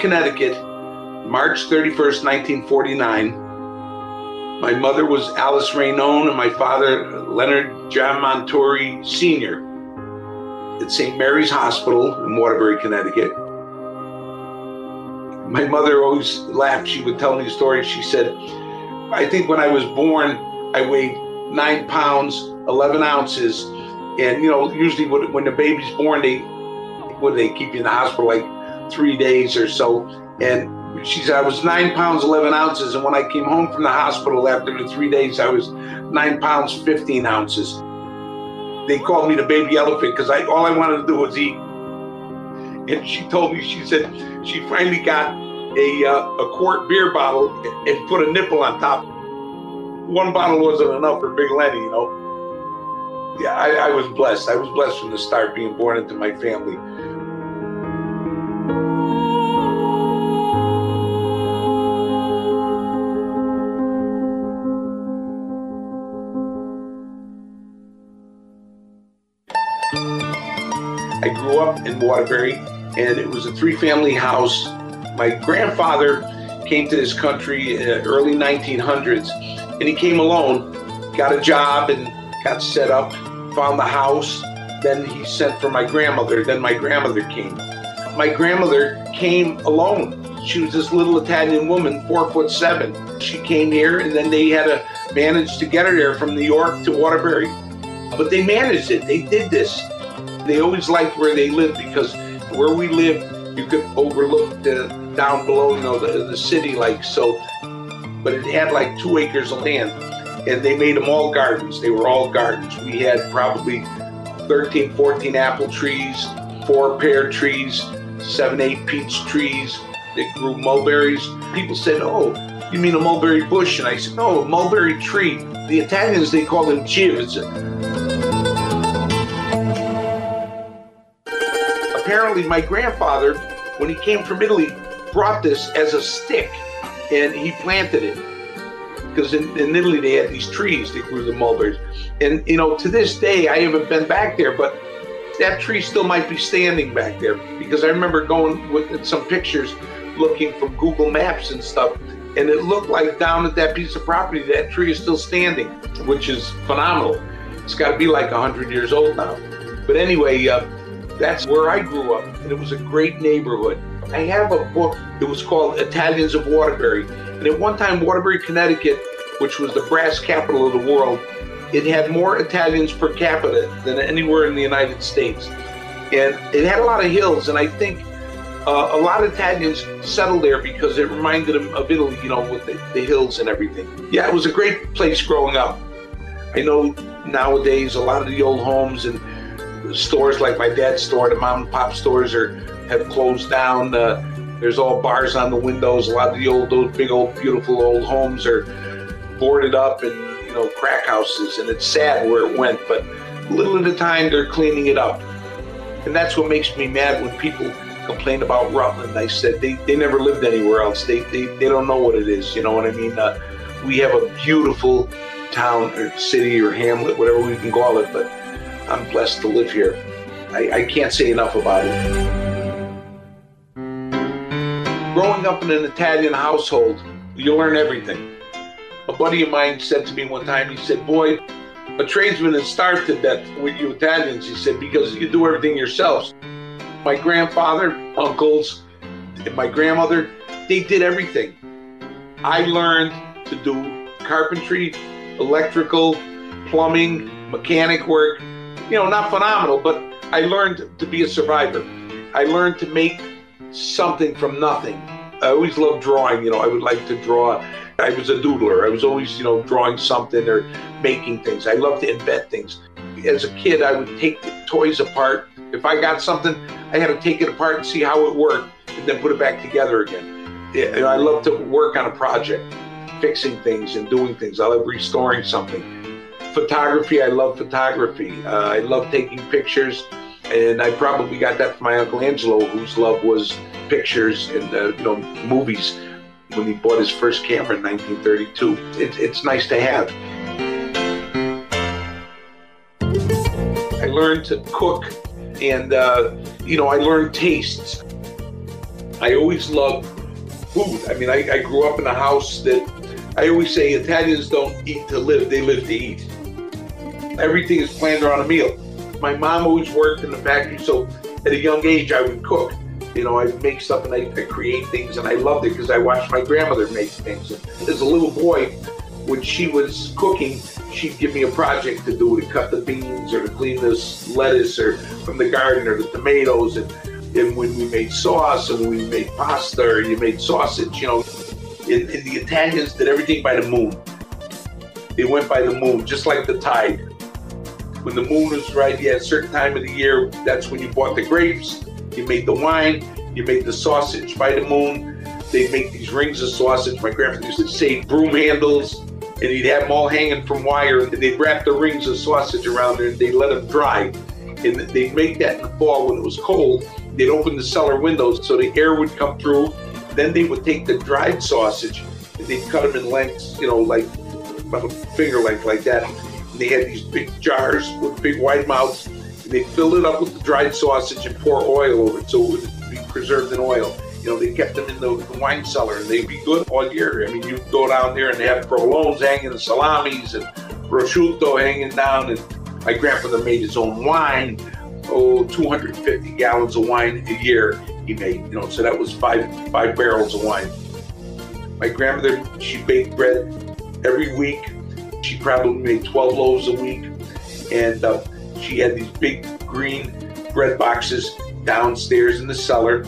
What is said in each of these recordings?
Connecticut, March 31st, 1949. My mother was Alice Raynone and my father, Leonard John Montuori Sr. at St. Mary's Hospital in Waterbury, Connecticut. My mother always laughed. She would tell me a story. She said, I think when I was born, I weighed nine pounds, 11 ounces. And, you know, usually when, the baby's born, they, do they keep you in the hospital like three days or so. And she said, I was nine pounds, 11 ounces. And when I came home from the hospital after the three days, I was nine pounds, 15 ounces. They called me the baby elephant because I all I wanted to do was eat. And she told me, she said, she finally got a, uh, a quart beer bottle and put a nipple on top one bottle wasn't enough for Big Lenny, you know. Yeah, I, I, was blessed. I was blessed from the start being born into my family. Up in Waterbury, and it was a three-family house. My grandfather came to this country in the early 1900s and he came alone, got a job and got set up, found the house. Then he sent for my grandmother. Then my grandmother came. My grandmother came alone. She was this little Italian woman, four foot seven. She came here and then they had to manage to get her there from New York to Waterbury. But they managed it. They did this. They always liked where they lived because where we lived, you could overlook the down below, you know, the, the city like so but it had like two acres of land and they made them all gardens. They were all gardens. We had probably 13, 14 apple trees, four pear trees, seven, eight peach trees that grew mulberries. People said, Oh, you mean a mulberry bush? And I said, No, a mulberry tree. The Italians, they call them chives. Apparently, my grandfather, when he came from Italy, brought this as a stick and he planted it because in, in, Italy they had these trees that grew the mulberries. And you know, to this day, I haven't been back there, but that tree still might be standing back there because I remember going with some pictures, looking from Google Maps and stuff, and it looked like down at that piece of property that tree is still standing, which is phenomenal. It's got to be like hundred years old now. But anyway, uh, that's where I grew up, and it was a great neighborhood. I have a book. It was called Italians of Waterbury. And at one time, Waterbury, Connecticut, which was the brass capital of the world, it had more Italians per capita than anywhere in the United States. And it had a lot of hills. And I think uh, a lot of Italians settled there because it reminded them of Italy, you know, with the, the hills and everything. Yeah, it was a great place growing up. I know nowadays a lot of the old homes and stores like my dad's store, the mom and pop stores are have closed down. Uh, there's all bars on the windows. A lot of the old, those big old, beautiful old homes are boarded up and you know crack houses, and it's sad where it went. But little at a time, they're cleaning it up, and that's what makes me mad when people complain about Rutland. I said they, they never lived anywhere else. They, they they don't know what it is. You know what I mean? Uh, we have a beautiful town or city or hamlet, whatever we can call it, but I'm blessed to live here. I, I can't say enough about it growing up in an Italian household, you learn everything. A buddy of mine said to me one time, he said, Boy, a tradesman is starved to death with you Italians, he said, because you do everything yourselves. My grandfather, uncles, and my grandmother, they did everything. I learned to do carpentry, electrical, plumbing, mechanic work. You know, not phenomenal, but I learned to be a survivor. I learned to make something from nothing. I always loved drawing. You know, I would like to draw. I was a doodler. I was always, you know, drawing something or making things. I love to invent things. As a kid, I would take the toys apart. If I got something, I had to take it apart and see how it worked and then put it back together again. I love to work on a project, fixing things and doing things. I love restoring something. Photography, I love photography. Uh, I love taking pictures, and I probably got that from my uncle Angelo, whose love was pictures and uh, you know movies. When he bought his first camera in 1932, it, it's nice to have. I learned to cook, and uh, you know I learned tastes. I always loved food. I mean, I, I grew up in a house that I always say Italians don't eat to live, they live to eat. Everything is planned around a meal. My mom always worked in the factory, so at a young age I would cook. You know, I'd make stuff and I, I create things, and I loved it because I watched my grandmother make things. As a little boy, when she was cooking, she'd give me a project to do to cut the beans or to clean this lettuce or from the garden or the tomatoes and and when we made sauce and when we made pasta or you made sausage, you know, and, and the Italians did everything by the moon. They went by the moon, just like the tide. When the moon was right, yeah, a certain time of the year, that's when you bought the grapes, you made the wine, you made the sausage by the moon. They'd make these rings of sausage. My grandfather used to say broom handles, and he'd have them all hanging from wire, and they'd wrap the rings of sausage around there, and they'd let them dry. And they'd make that in the fall when it was cold, They'd open the cellar windows so the air would come through. Then they would take the dried sausage and they'd cut them in lengths, you know, like about a finger length like that. And they had these big jars with big wide mouths. And they filled it up with the dried sausage and pour oil over it so it would be preserved in oil. You know, they kept them in the, the wine cellar and they'd be good all year. I mean, you go down there and they have provolones hanging, salamis and prosciutto hanging down. And my grandfather made his own wine oh 250 gallons of wine a year he made you know so that was five five barrels of wine my grandmother she baked bread every week she probably made 12 loaves a week and uh, she had these big green bread boxes downstairs in the cellar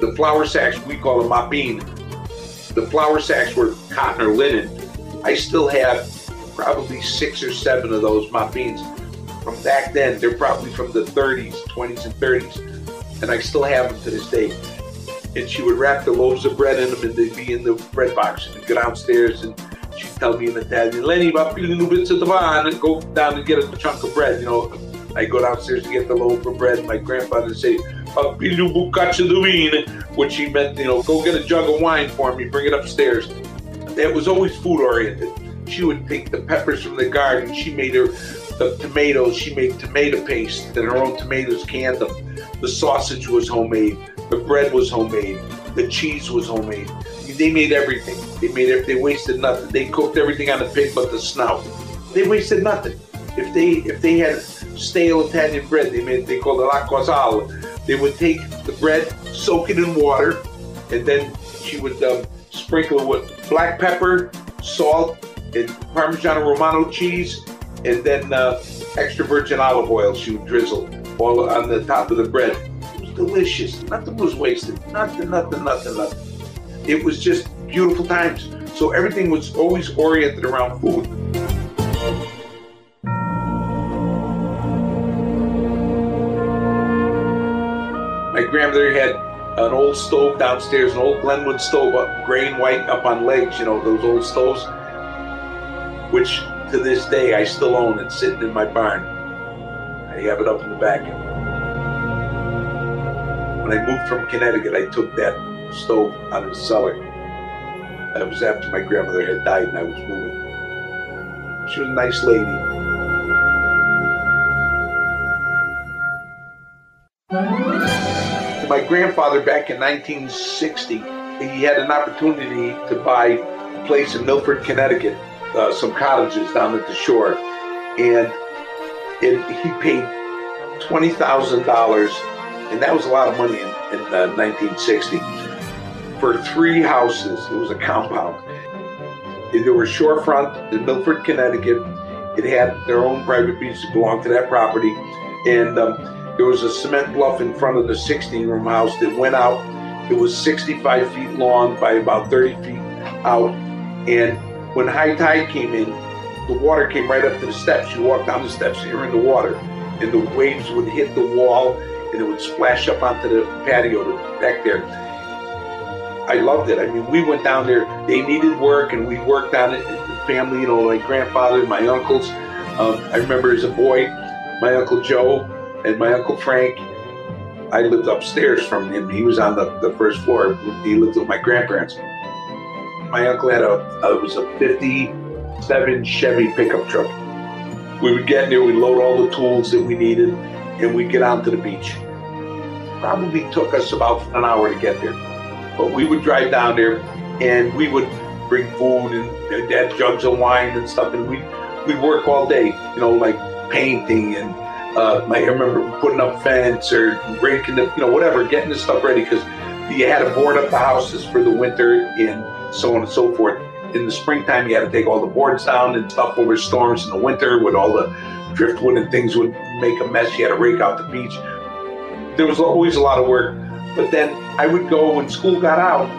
the flour sacks we call them mapin the flour sacks were cotton or linen i still have probably six or seven of those mapins from back then. They're probably from the 30s, 20s, and 30s, and I still have them to this day. And she would wrap the loaves of bread in them, and they'd be in the bread box. And go downstairs, and she'd tell me in Italian, "Lenny, papilino pizza and go down and get a chunk of bread. You know, I go downstairs to get the loaf of bread. My grandfather say, "Papilino bucaccia di vino," which he meant, you know, go get a jug of wine for me, bring it upstairs. That was always food oriented. She would take the peppers from the garden. She made her the tomatoes, she made tomato paste and her own tomatoes canned them. The sausage was homemade. The bread was homemade. The cheese was homemade. They made everything. They made it. They wasted nothing. They cooked everything on the pig but the snout. They wasted nothing. If they if they had stale Italian bread, they made they called it l'acqua sal. They would take the bread, soak it in water, and then she would um, sprinkle it with black pepper, salt, and Parmigiano Romano cheese, and then uh, extra virgin olive oil she would drizzle all on the top of the bread. It was delicious. Nothing was wasted. Nothing, nothing, nothing, nothing. It was just beautiful times. So everything was always oriented around food. My grandmother had an old stove downstairs, an old Glenwood stove, up, gray and white, up on legs, you know, those old stoves, which to this day, I still own it sitting in my barn. I have it up in the back. When I moved from Connecticut, I took that stove out of the cellar. That was after my grandmother had died and I was moving. She was a nice lady. My grandfather, back in 1960, he had an opportunity to buy a place in Milford, Connecticut uh, some cottages down at the shore. and and he paid twenty thousand dollars, and that was a lot of money in, in uh, 1960 for three houses. It was a compound. There was shorefront in Milford, Connecticut. It had their own private beach that belonged to that property, and um, there was a cement bluff in front of the 16-room house that went out. It was 65 feet long by about 30 feet out, and when high tide came in, the water came right up to the steps. You walk down the steps, you're in the water, and the waves would hit the wall, and it would splash up onto the patio back there. I loved it. I mean, we went down there. They needed work, and we worked on it. The family, you know, my grandfather, and my uncles. Um, I remember as a boy, my uncle Joe and my uncle Frank. I lived upstairs from him. He was on the, the first floor. He lived with my grandparents. My uncle had a, a it was a 57 Chevy pickup truck. We would get in there, we'd load all the tools that we needed, and we'd get out to the beach. Probably took us about an hour to get there. But we would drive down there and we would bring food and, and dad jugs of wine and stuff, and we'd, we'd work all day, you know, like painting and uh, I remember putting up fence or breaking the, you know, whatever, getting the stuff ready because you had to board up the houses for the winter and so on and so forth. In the springtime, you had to take all the boards down and stuff over storms in the winter with all the driftwood and things would make a mess. You had to rake out the beach. There was always a lot of work. But then I would go when school got out.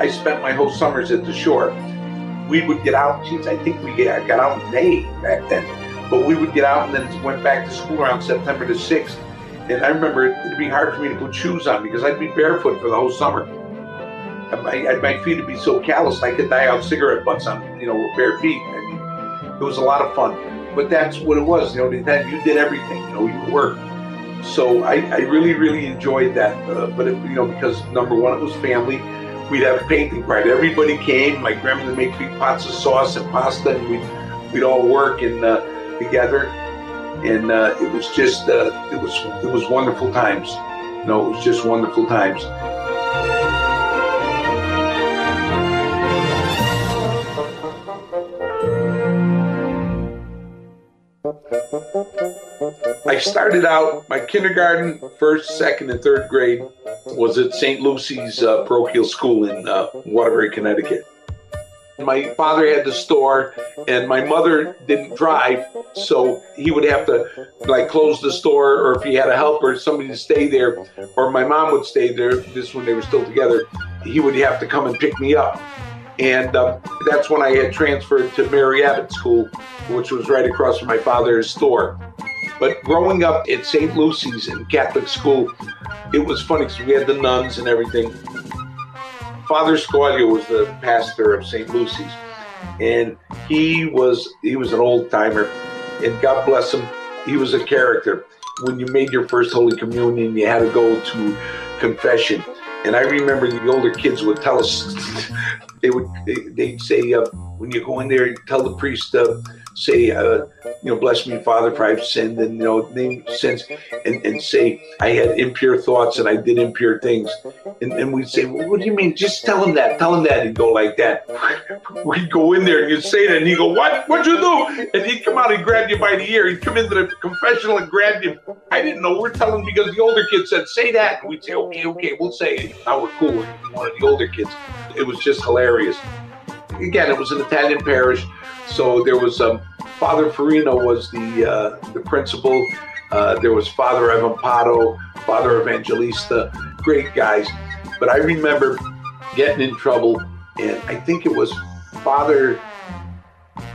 I spent my whole summers at the shore. We would get out. Geez, I think we got out in May back then. But we would get out and then went back to school around September the 6th. And I remember it'd be hard for me to put shoes on because I'd be barefoot for the whole summer. My, my feet would be so calloused I could die out cigarette butts on, you know, with bare feet. I mean, it was a lot of fun. But that's what it was, you know, that you did everything, you know, you worked. So I, I really, really enjoyed that. Uh, but, it, you know, because number one, it was family. We'd have a painting party. Everybody came. My grandmother would make pots of sauce and pasta, and we'd, we'd all work and uh, together. And uh, it was just, uh, it was, it was wonderful times. You know, it was just wonderful times. I started out my kindergarten, first, second, and third grade was at St. Lucy's uh, parochial school in uh, Waterbury, Connecticut. My father had the store, and my mother didn't drive, so he would have to like close the store, or if he had a helper, somebody to stay there, or my mom would stay there. This when they were still together, he would have to come and pick me up, and uh, that's when I had transferred to Mary Abbott School, which was right across from my father's store. But growing up at St. Lucy's in Catholic school, it was funny because we had the nuns and everything. Father Scalia was the pastor of St. Lucy's, and he was he was an old timer, and God bless him, he was a character. When you made your first Holy Communion, you had to go to confession, and I remember the older kids would tell us they would they, would say uh, when you go in there, tell the priest. Uh, say, uh, you know, bless me, Father, for I've sinned, and you know, name sins, and, and say I had impure thoughts and I did impure things, and, and we'd say, well, what do you mean? Just tell him that, tell him that, and go like that. We'd go in there and you'd say that, and he'd go, what? What'd you do? And he'd come out and grab you by the ear. He'd come into the confessional and grab you. I didn't know. We're telling because the older kids said, say that, and we'd say, okay, okay, we'll say it. Now we're cool one of the older kids. It was just hilarious. Again, it was an Italian parish. So there was um, Father Farino was the uh, the principal. Uh, there was Father Evampato, Father Evangelista, great guys. But I remember getting in trouble, and I think it was Father.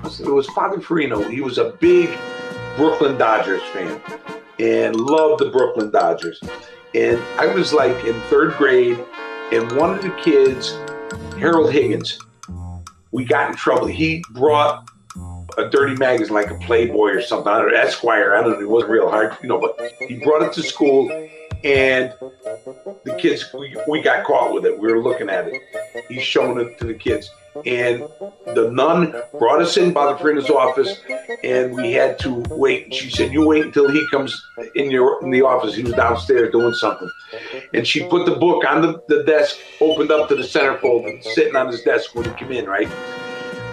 It was Father Farino. He was a big Brooklyn Dodgers fan and loved the Brooklyn Dodgers. And I was like in third grade, and one of the kids, Harold Higgins, we got in trouble. He brought a dirty magazine like a Playboy or something, or Esquire. I don't know. It wasn't real hard, you know, but he brought it to school and the kids, we, we got caught with it. We were looking at it. He's showing it to the kids. And the nun brought us in by the printer's office, and we had to wait. She said, "You wait until he comes in your in the office." He was downstairs doing something, and she put the book on the, the desk, opened up to the centerfold, and sitting on his desk when he came in. Right,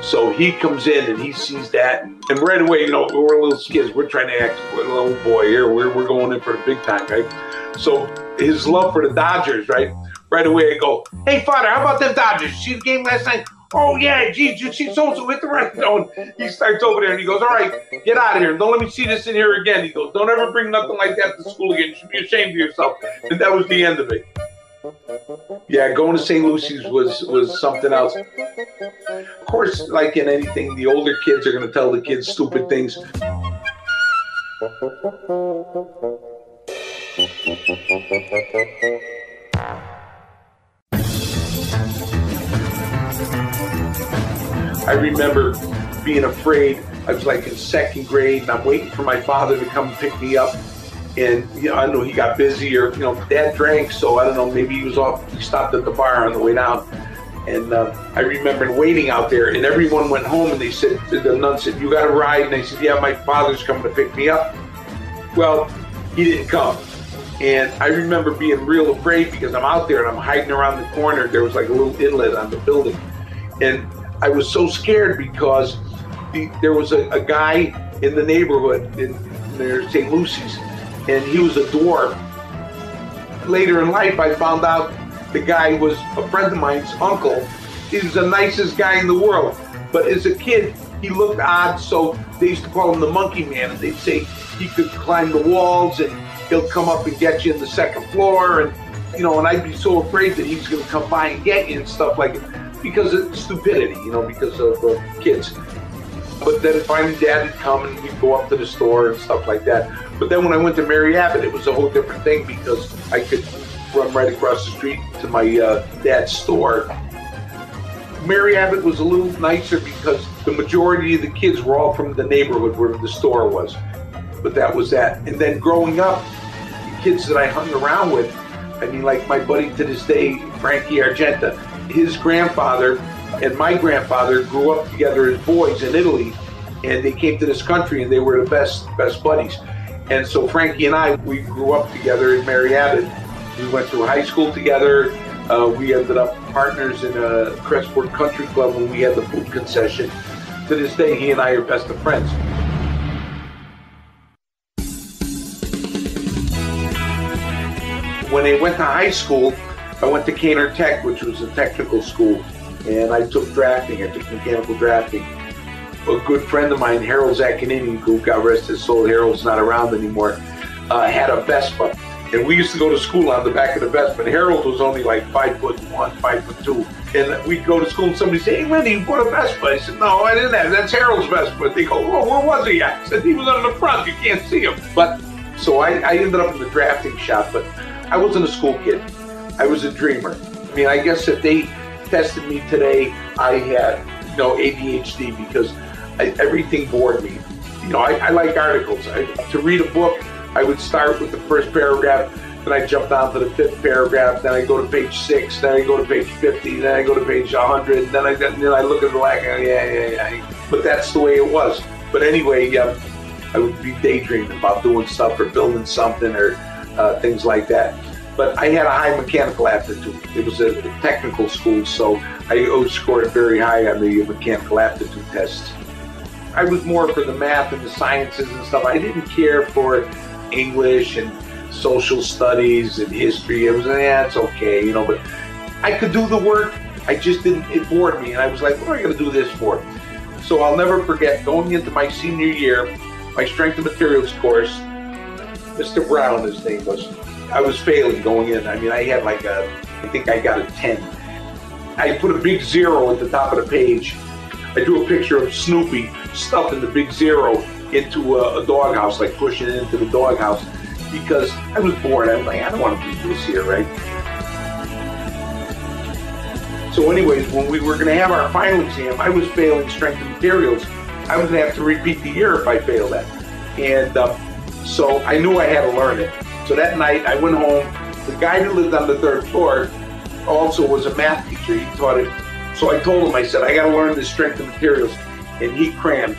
So he comes in and he sees that, and right away, you know, we're little kids. We're trying to act like a little boy here. We're, we're going in for the big time, right? So his love for the Dodgers, right? Right away, I go, "Hey, father, how about them Dodgers? See the game last night? Oh yeah, geez, you see so so hit the right zone. He starts over there and he goes, "All right, get out of here. Don't let me see this in here again." He goes, "Don't ever bring nothing like that to school again. You should be ashamed of yourself." And that was the end of it. Yeah, going to St. Lucy's was was something else. Of course, like in anything, the older kids are going to tell the kids stupid things. I remember being afraid. I was like in second grade, and I'm waiting for my father to come pick me up. And you know, I know he got busy, or you know, Dad drank, so I don't know. Maybe he was off. He stopped at the bar on the way down, and uh, I remember waiting out there. And everyone went home, and they said, the nun said, "You got a ride?" And I said, "Yeah, my father's coming to pick me up." Well, he didn't come. And I remember being real afraid because I'm out there and I'm hiding around the corner. There was like a little inlet on the building. And I was so scared because the, there was a, a, guy in the neighborhood in, near St. Lucy's, and he was a dwarf. Later in life, I found out the guy was a friend of mine's uncle. He was the nicest guy in the world. But as a kid, he looked odd, so they used to call him the monkey man. And they'd say he could climb the walls and he'll come up and get you in the second floor. And, you know, and I'd be so afraid that he's going to come by and get you and stuff like that because of stupidity, you know, because of uh, kids. But then finally, Dad would come and we'd go up to the store and stuff like that. But then when I went to Mary Abbott, it was a whole different thing because I could run right across the street to my uh, dad's store. Mary Abbott was a little nicer because the majority of the kids were all from the neighborhood where the store was. But that was that. And then growing up, the kids that I hung around with, I mean, like my buddy to this day, Frankie Argenta, his grandfather and my grandfather grew up together as boys in Italy, and they came to this country and they were the best best buddies. And so Frankie and I, we grew up together in Mary Abbott. We went through high school together. Uh, we ended up partners in a Crestport Country Club when we had the food concession. To this day, he and I are best of friends. When I went to high school, I went to Kaynor Tech, which was a technical school, and I took drafting. I took mechanical drafting. A good friend of mine, Harold Zaccanini, who got rest his soul, Harold's not around anymore, uh, had a Vespa. And we used to go to school on the back of the Vespa. And Harold was only like five foot one, five foot two. And we'd go to school and somebody say, Hey, Lenny, bought a Vespa. I said, No, I didn't have That's Harold's Vespa. They go, Well, where was he at? I said, He was on the front. You can't see him. But so I, I ended up in the drafting shop, but I wasn't a school kid. I was a dreamer. I mean, I guess if they tested me today, I had you know ADHD because I, everything bored me. You know, I, I like articles. I, to read a book, I would start with the first paragraph, then I jump down to the fifth paragraph, then I go to page six, then I go to page 50, then I go to page 100, then I then I look at the like, yeah, yeah, yeah. But that's the way it was. But anyway, um, I would be daydreaming about doing stuff or building something or uh, things like that but I had a high mechanical aptitude. It was a technical school, so I scored very high on the mechanical aptitude tests. I was more for the math and the sciences and stuff. I didn't care for English and social studies and history. It was, yeah, it's okay, you know, but I could do the work. I just didn't, it bored me. And I was like, what am I going to do this for? So I'll never forget going into my senior year, my strength and materials course, Mr. Brown, his name was, I was failing going in. I mean, I had like a, I think I got a 10. I put a big zero at the top of the page. I drew a picture of Snoopy stuffing the big zero into a, a doghouse, like pushing it into the doghouse, because I was bored. I'm like, I don't want to do this here, right? So, anyways, when we were going to have our final exam, I was failing strength and materials. I was going to have to repeat the year if I failed that. And uh, so I knew I had to learn it. So that night I went home. The guy who lived on the third floor also was a math teacher. He taught it. So I told him, I said, I got to learn the strength of materials. And he crammed.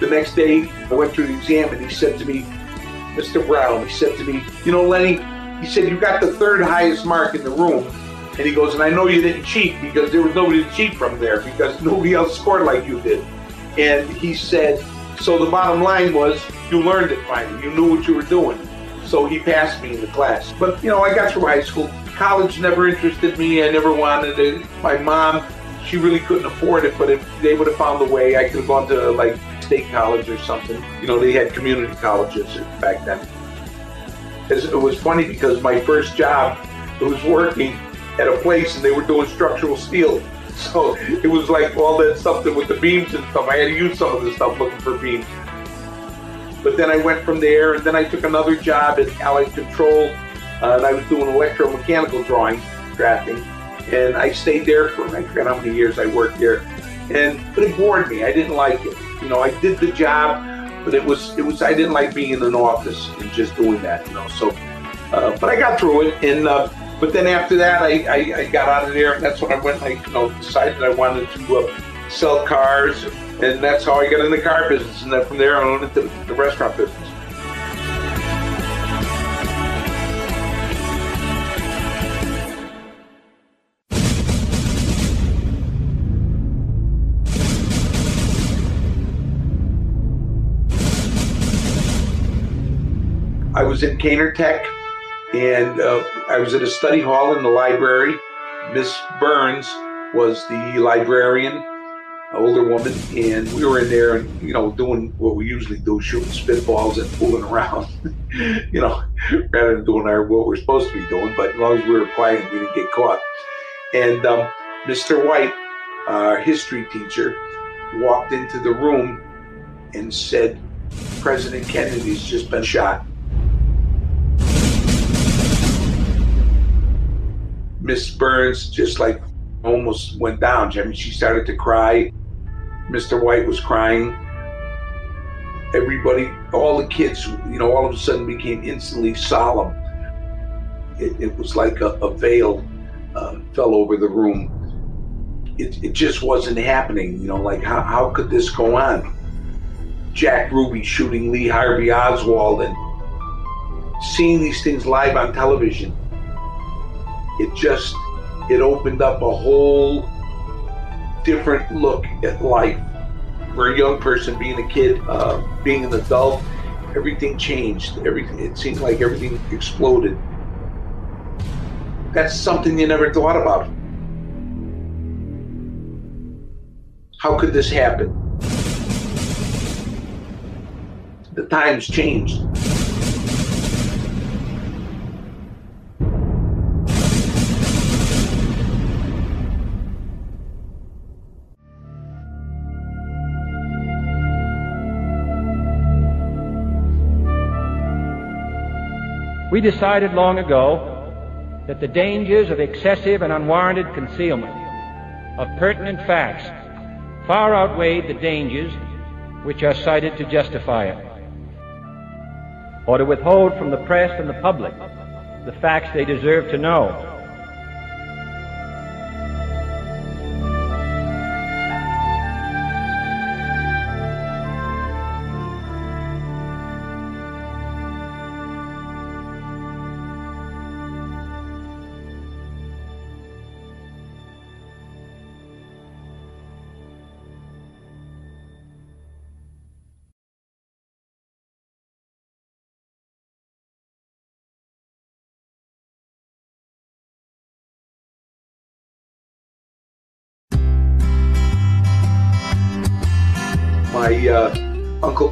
The next day I went through the exam and he said to me, Mr. Brown, he said to me, you know, Lenny, he said, you got the third highest mark in the room. And he goes, and I know you didn't cheat because there was nobody to cheat from there because nobody else scored like you did. And he said, so the bottom line was you learned it finally. You knew what you were doing. So he passed me in the class. But, you know, I got through high school. College never interested me. I never wanted it. My mom, she really couldn't afford it, but if they would have found a way, I could have gone to like state college or something. You know, they had community colleges back then. It was funny because my first job, was working at a place and they were doing structural steel. So it was like all that stuff that with the beams and stuff. I had to use some of the stuff looking for beams. But then I went from there and then I took another job at Allied Control uh, and I was doing electromechanical drawing, drafting. And I stayed there for, I forget how many years I worked there. And, but it bored me. I didn't like it. You know, I did the job, but it was, it was, I didn't like being in an office and just doing that, you know. So, uh, but I got through it. And, uh, but then after that, I, I, I, got out of there, and that's when I went, like, you know, decided I wanted to uh, sell cars, and that's how I got in the car business. And then from there, I went into the restaurant business. I was in Kaynor Tech and uh, I was at a study hall in the library. Miss Burns was the librarian, an older woman, and we were in there, and you know, doing what we usually do, shooting spitballs and fooling around, you know, rather than doing our what we're supposed to be doing. But as long as we were quiet, we didn't get caught. And um, Mr. White, our history teacher, walked into the room and said, "President Kennedy's just been shot." Miss Burns just like almost went down. I mean, she started to cry. Mr. White was crying. Everybody, all the kids, you know, all of a sudden became instantly solemn. It, it was like a, a veil uh, fell over the room. It, it just wasn't happening, you know, like how, how could this go on? Jack Ruby shooting Lee Harvey Oswald and seeing these things live on television it just it opened up a whole different look at life. For a young person being a kid uh, being an adult everything changed. Everything it seemed like everything exploded. That's something you never thought about. How could this happen? The times changed We decided long ago that the dangers of excessive and unwarranted concealment of pertinent facts far outweighed the dangers which are cited to justify it, or to withhold from the press and the public the facts they deserve to know.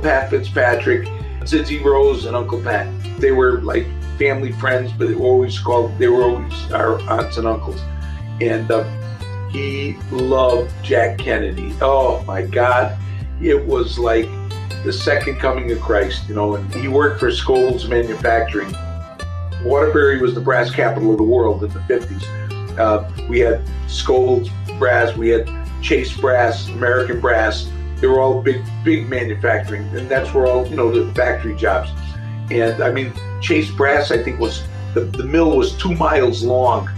Pat Fitzpatrick, Zizi Rose, and Uncle Pat. They were like family friends, but they were always called, they were always our aunts and uncles. And uh, he loved Jack Kennedy. Oh my God. It was like the second coming of Christ, you know, and he worked for Scovill's Manufacturing. Waterbury was the brass capital of the world in the 50s. Uh, we had Scovill's brass, we had Chase brass, American brass, they were all big, big manufacturing, and that's where all you know the factory jobs. And I mean, Chase Brass, I think was the, the mill was two miles long.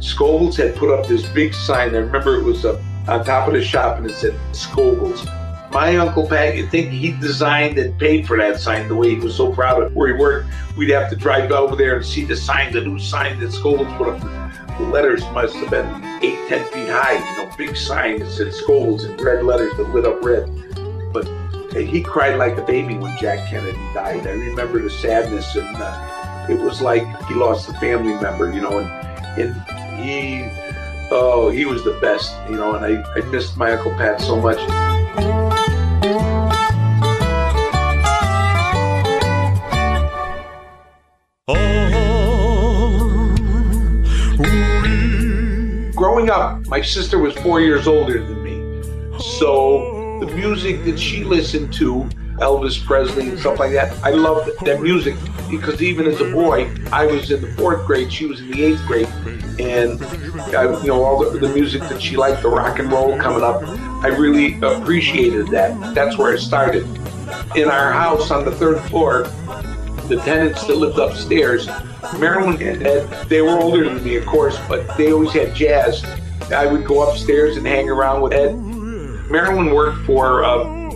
Scovill's had put up this big sign. I remember it was uh, on top of the shop, and it said Scovill's. My uncle Pat, you think he designed and paid for that sign the way he was so proud of where he worked. We'd have to drive over there and see the sign, the new sign that Scovill's put up. The letters must have been eight, ten feet high. You know, big sign that said Scovill's in red letters that lit up red. But he cried like a baby when Jack Kennedy died. I remember the sadness, and uh, it was like he lost a family member. You know, and and he, oh, he was the best. You know, and I I missed my uncle Pat so much. Growing up, my sister was four years older than me. So the music that she listened to, Elvis Presley and stuff like that, I loved that music because even as a boy, I was in the fourth grade, she was in the eighth grade, and I, you know all the, the music that she liked, the rock and roll coming up, I really appreciated that. That's where it started. In our house on the third floor, the tenants that lived upstairs, Marilyn and Ed, they were older than me, of course, but they always had jazz. I would go upstairs and hang around with Ed. Marilyn worked for uh,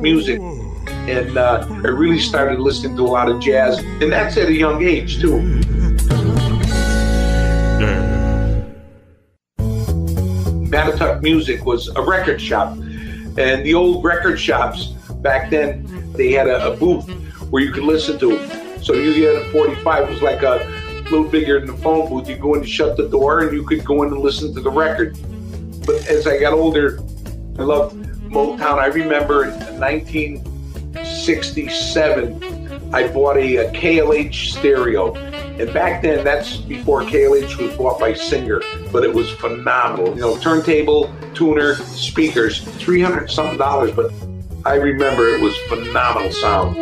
Music, and uh, I really started listening to a lot of jazz, and that's at a young age, too. Mattatuck Music was a record shop, and the old record shops back then, they had a, a booth where you could listen to it. So you get a 45 It was like a little bigger than the phone booth. You go in and shut the door, and you could go in and listen to the record. But as I got older, I loved Motown. I remember in 1967, I bought a, a KLH stereo. And back then, that's before KLH was bought by Singer, but it was phenomenal. You know, turntable, tuner, speakers, 300 something dollars, but I remember it was phenomenal sound.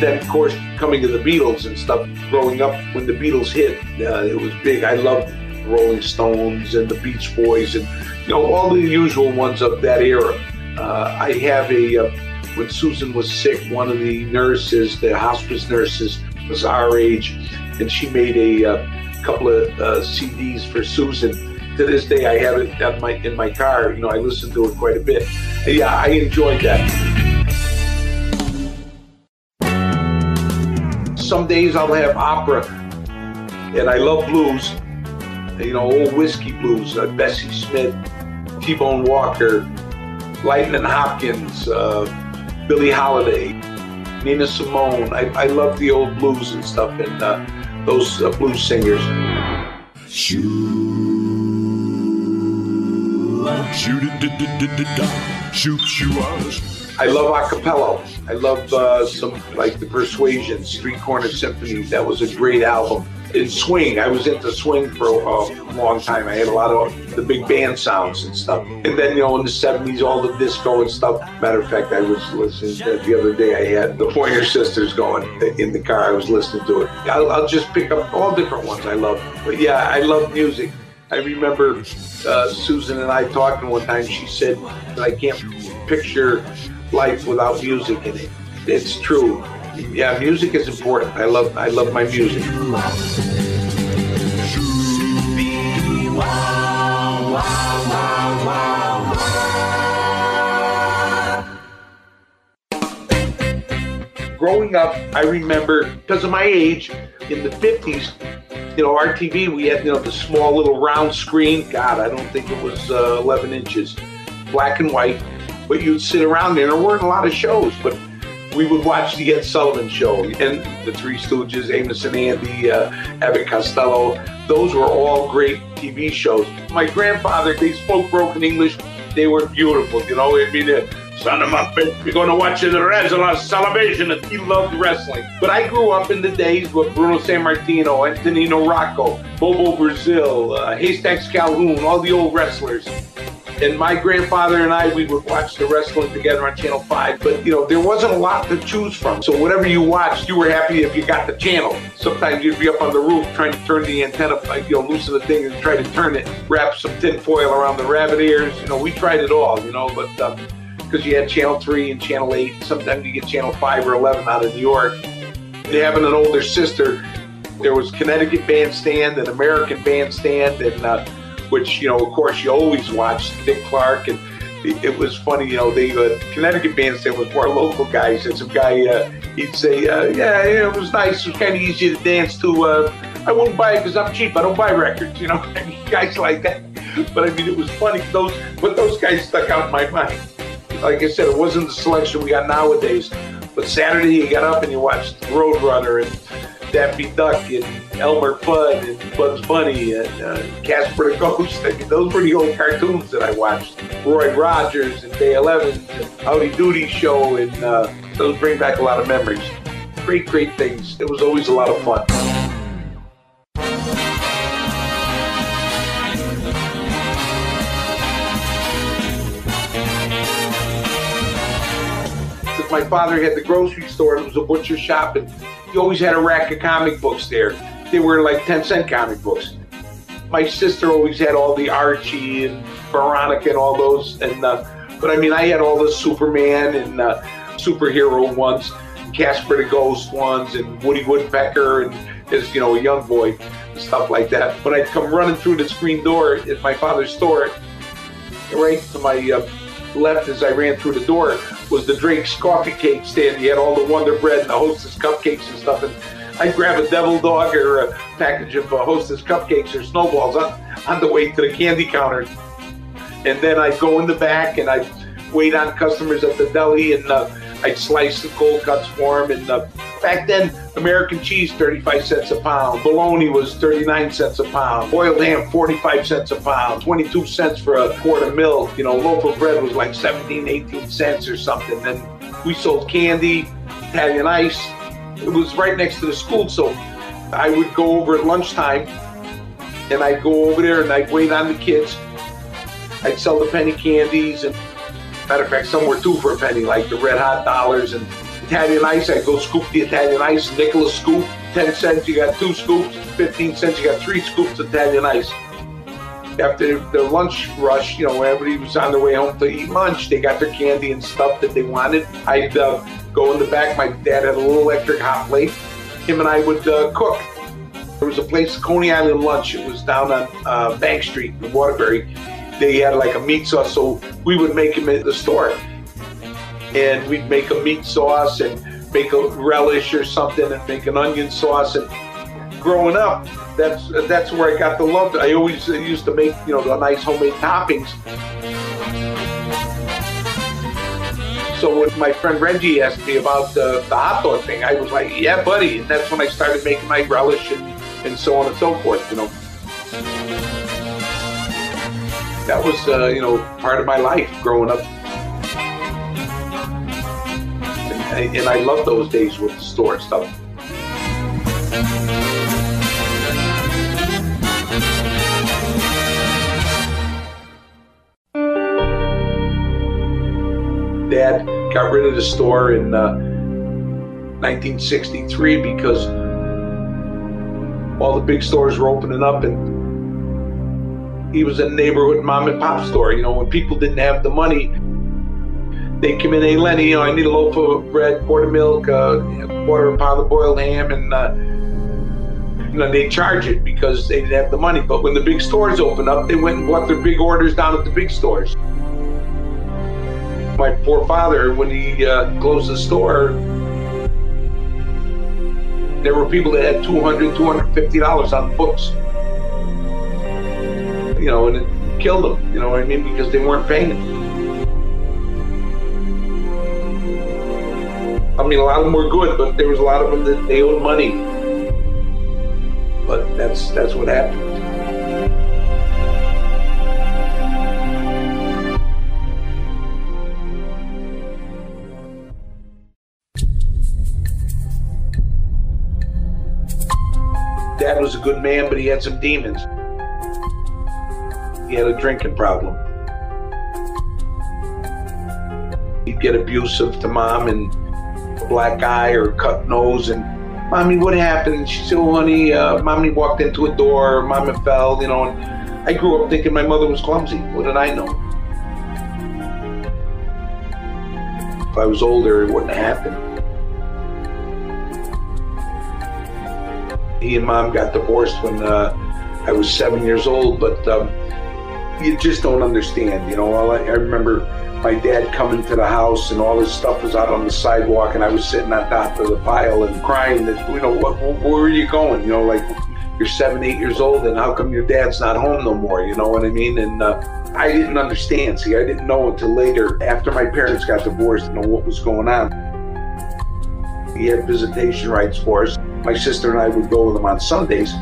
Then, of course, coming to the Beatles and stuff, growing up when the Beatles hit, uh, it was big. I loved Rolling Stones and the Beach Boys and, you know, all the usual ones of that era. Uh, I have a, uh, when Susan was sick, one of the nurses, the hospice nurses, was our age, and she made a uh, couple of uh, CDs for Susan to this day I have it in my in my car. You know, I listen to it quite a bit. Yeah, I enjoyed that. Some days I'll have opera, and I love blues. You know, old whiskey blues, uh, Bessie Smith, T-Bone Walker, Lightnin' Hopkins, uh, Billie Holiday, Nina Simone. I, I love the old blues and stuff, and uh, those uh, blues singers. Shoot, shoot it, shoot, shoot, I love acapella. I love uh, some like the Persuasion, Street Corner Symphony. That was a great album. In swing, I was into swing for a, long time. I had a lot of the big band sounds and stuff. And then, you know, in the 70s, all the disco and stuff. Matter of fact, I was listening to the other day. I had the Pointer Sisters going in the car. I was listening to it. I'll, I'll just pick up all different ones I love. But yeah, I love music. I remember uh, Susan and I talking one time. She said I can't picture life without music in it. It's true. Yeah, music is important. I love I love my music. Growing up, I remember because of my age in the 50s, you know, our TV, we had, you know, the small little round screen. God, I don't think it was uh, 11 inches, black and white. But you'd sit around there. There weren't a lot of shows, but we would watch the Ed Sullivan Show and the Three Stooges, Amos and Andy, uh, Abbott Costello. Those were all great TV shows. My grandfather, they spoke broken English. They were beautiful, you know. It'd be the son of bitch, you're going to watch the wrestling celebration. And he loved wrestling. But I grew up in the days with Bruno Sammartino, Antonino Rocca, Bobo Brazil, uh, Haystacks Calhoun, all the old wrestlers and my grandfather and I, we would watch the wrestling together on Channel 5. But, you know, there wasn't a lot to choose from. So whatever you watched, you were happy if you got the channel. Sometimes you'd be up on the roof trying to turn the antenna, like, you know, loosen the thing and try to turn it, wrap some tin foil around the rabbit ears. You know, we tried it all, you know, but because you had Channel 3 and Channel 8, sometimes you get Channel 5 or 11 out of New York. And having an older sister, there was Connecticut Bandstand and American Bandstand and uh, which, you know, of course, you always watch Dick Clark and it, was funny, you know, the uh, Connecticut bandstand was more local guys. And some guy, uh, he'd say, uh, yeah, yeah, it was nice. It was kind of easy to dance to. Uh, I wouldn't buy it because I'm cheap. I don't buy records, you know, guys like that. But I mean, it was funny. Those, but those guys stuck out in my mind. Like I said, it wasn't the selection we got nowadays. But Saturday, you got up and you watched Roadrunner and Daffy Duck and Elmer Fudd and Bugs Bunny and uh, Casper the Ghost. I mean, those were the old cartoons that I watched. Roy Rogers and Dale Evans and Howdy Doody Show, and uh, those bring back a lot of memories. Great, great things. It was always a lot of fun. My father had the grocery store. It was a butcher shop, and he always had a rack of comic books there. They were like 10 cent comic books. My sister always had all the Archie and Veronica and all those. And uh, but I mean, I had all the Superman and uh, superhero ones, Casper the Ghost ones, and Woody Woodpecker, and as you know, a young boy, stuff like that. But I'd come running through the screen door at my father's store, right to my uh, left as I ran through the door was the Drake's coffee cake stand. He had all the Wonder Bread and the Hostess cupcakes and stuff. And I'd grab a devil dog or a package of uh, Hostess cupcakes or snowballs on, on the way to the candy counter. And then I'd go in the back and I'd wait on customers at the deli and uh, I'd slice the cold cuts for them. And uh, back then, American cheese, 35 cents a pound. Bologna was 39 cents a pound. Boiled ham, 45 cents a pound. 22 cents for a quart of milk. You know, loaf of bread was like 17, 18 cents or something. Then we sold candy, Italian ice. It was right next to the school, so I would go over at lunchtime and I'd go over there and I'd wait on the kids. I'd sell the penny candies and matter of fact, some were two for a penny, like the red hot dollars and Italian ice. I'd go scoop the Italian ice, nickel a scoop, 10 cents, you got two scoops, 15 cents, you got three scoops of Italian ice. After the lunch rush, you know, everybody was on their way home to eat lunch, they got their candy and stuff that they wanted. I'd uh, go in the back. My dad had a little electric hot plate. Him and I would uh, cook. There was a place, Coney Island Lunch. It was down on uh, Bank Street in Waterbury. They had like a meat sauce, so we would make them at the store and we'd make a meat sauce and make a relish or something and make an onion sauce. And growing up, that's that's where I got the love. I always used to make you know the nice homemade toppings. So when my friend Reggie asked me about the, the hot dog thing, I was like, yeah, buddy. And that's when I started making my relish and, and so on and so forth, you know. That was, uh, you know, part of my life growing up and, and I love those days with the store stuff. Dad got rid of the store in uh, 1963 because all the big stores were opening up and he was a neighborhood mom and pop store. You know, when people didn't have the money, they come in, hey Lenny, you know, I need a loaf of bread, quart of milk, uh, quarter of a pound of boiled ham, and uh, you know they charge it because they didn't have the money. But when the big stores opened up, they went and bought their big orders down at the big stores. My poor father, when he uh, closed the store, there were people that had $200, $250 on books. You know, and it killed them, you know what I mean, because they weren't paying. I mean, a lot of them were good, but there was a lot of them that they owed money. But that's that's what happened. Dad was a good man, but he had some demons. He had a drinking problem. He'd get abusive to mom and black eye or cut nose and mommy what happened? She said oh honey uh, mommy walked into a door mommy fell you know and i grew up thinking my mother was clumsy what did i know? If i was older it wouldn't have happened. He and mom got divorced when uh, i was seven years old but um, you just don't understand. You know, I, I remember my dad coming to the house and all his stuff was out on the sidewalk and I was sitting on top of the pile and crying that, you know, what, where are you going? You know, like you're seven, eight years old and how come your dad's not home no more? You know what I mean? And uh, I didn't understand. See, I didn't know until later after my parents got divorced, you know, what was going on. He had visitation rights for us. My sister and I would go with him on Sundays.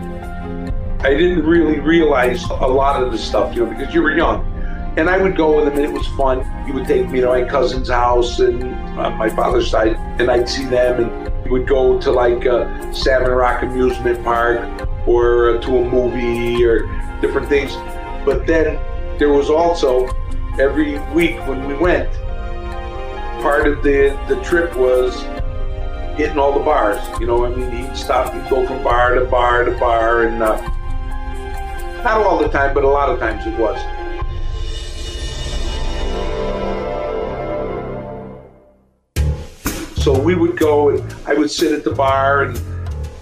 I didn't really realize a lot of the stuff, you know, because you were young. And I would go with him and it was fun. He would take me to my cousin's house and on my father's side, and I'd see them and we would go to like uh, Savin Rock Amusement Park or uh, to a movie or different things. But then there was also every week when we went, part of the, the trip was hitting all the bars. You know, I mean, he'd stop, he'd go from bar to bar to bar, and uh, not all the time, but a lot of times it was. So we would go and I would sit at the bar and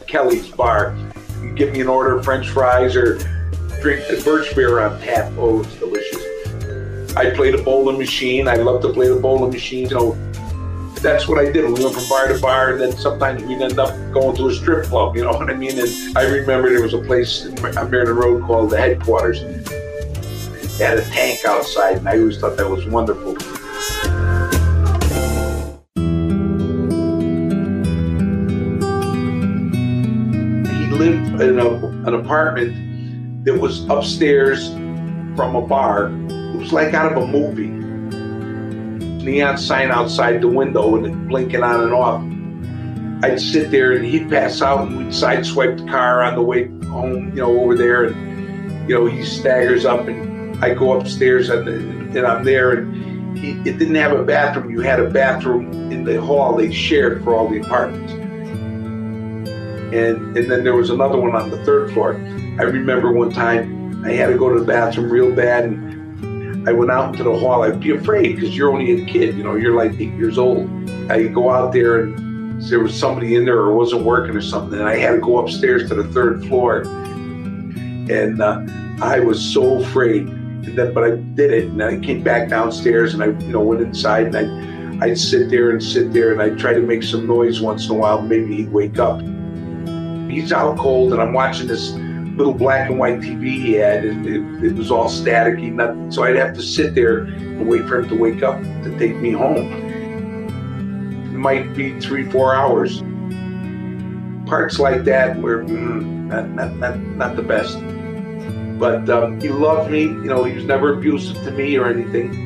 Kelly's bar. You give me an order of French fries or drink the birch beer on tap. Oh, it's delicious. I played a bowling machine. I love to play the bowling machine. You know, that's what I did. We went from bar to bar, and then sometimes we'd end up going to a strip club. You know what I mean? And I remember there was a place on Meriden Road called the Headquarters. It had a tank outside, and I always thought that was wonderful. He lived in a, an apartment that was upstairs from a bar. It was like out of a movie neon sign outside the window and it blinking on and off. I'd sit there and he'd pass out and we'd sideswipe the car on the way home, you know, over there. And, you know, he staggers up and I go upstairs and, and I'm there and he, it didn't have a bathroom. You had a bathroom in the hall they shared for all the apartments. And, and then there was another one on the third floor. I remember one time I had to go to the bathroom real bad and I went out into the hall. I'd be afraid because you're only a kid, you know, you're like eight years old. I go out there and there was somebody in there or wasn't working or something, and I had to go upstairs to the third floor. And uh, I was so afraid. But I did it, and I came back downstairs, and I, you know, went inside, and I, I'd sit there and sit there, and I'd try to make some noise once in a while. Maybe he'd wake up. He's out cold, and I'm watching this little black and white TV he had, and it, it, was all staticky, nothing. So I'd have to sit there and wait for him to wake up to take me home. It might be three, four hours. Parts like that were mm, not, not, not, not the best. But um, he loved me. You know, he was never abusive to me or anything.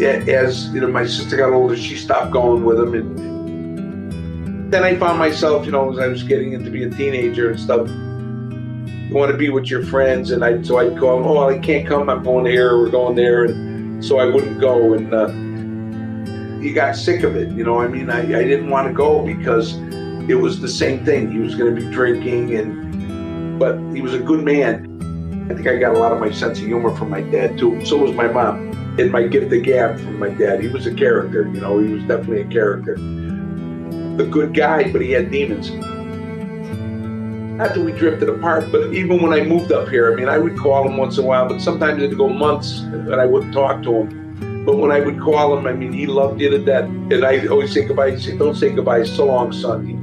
As you know, my sister got older, she stopped going with him, and then I found myself, you know, as I was getting into be a teenager and stuff, you want to be with your friends, and I so I'd go, oh, I can't come. I'm going here. We're going there, and so I wouldn't go. And uh, he got sick of it. You know, I mean, I, I didn't want to go because it was the same thing. He was going to be drinking, and but he was a good man. I think I got a lot of my sense of humor from my dad too. So was my mom, and my gift the gab from my dad. He was a character. You know, he was definitely a character. A good guy, but he had demons after we drifted apart, but even when I moved up here, I mean, I would call him once in a while, but sometimes it'd go months and I wouldn't talk to him. But when I would call him, I mean, he loved you to death. And I always say goodbye. Say, Don't say goodbye. So long, son.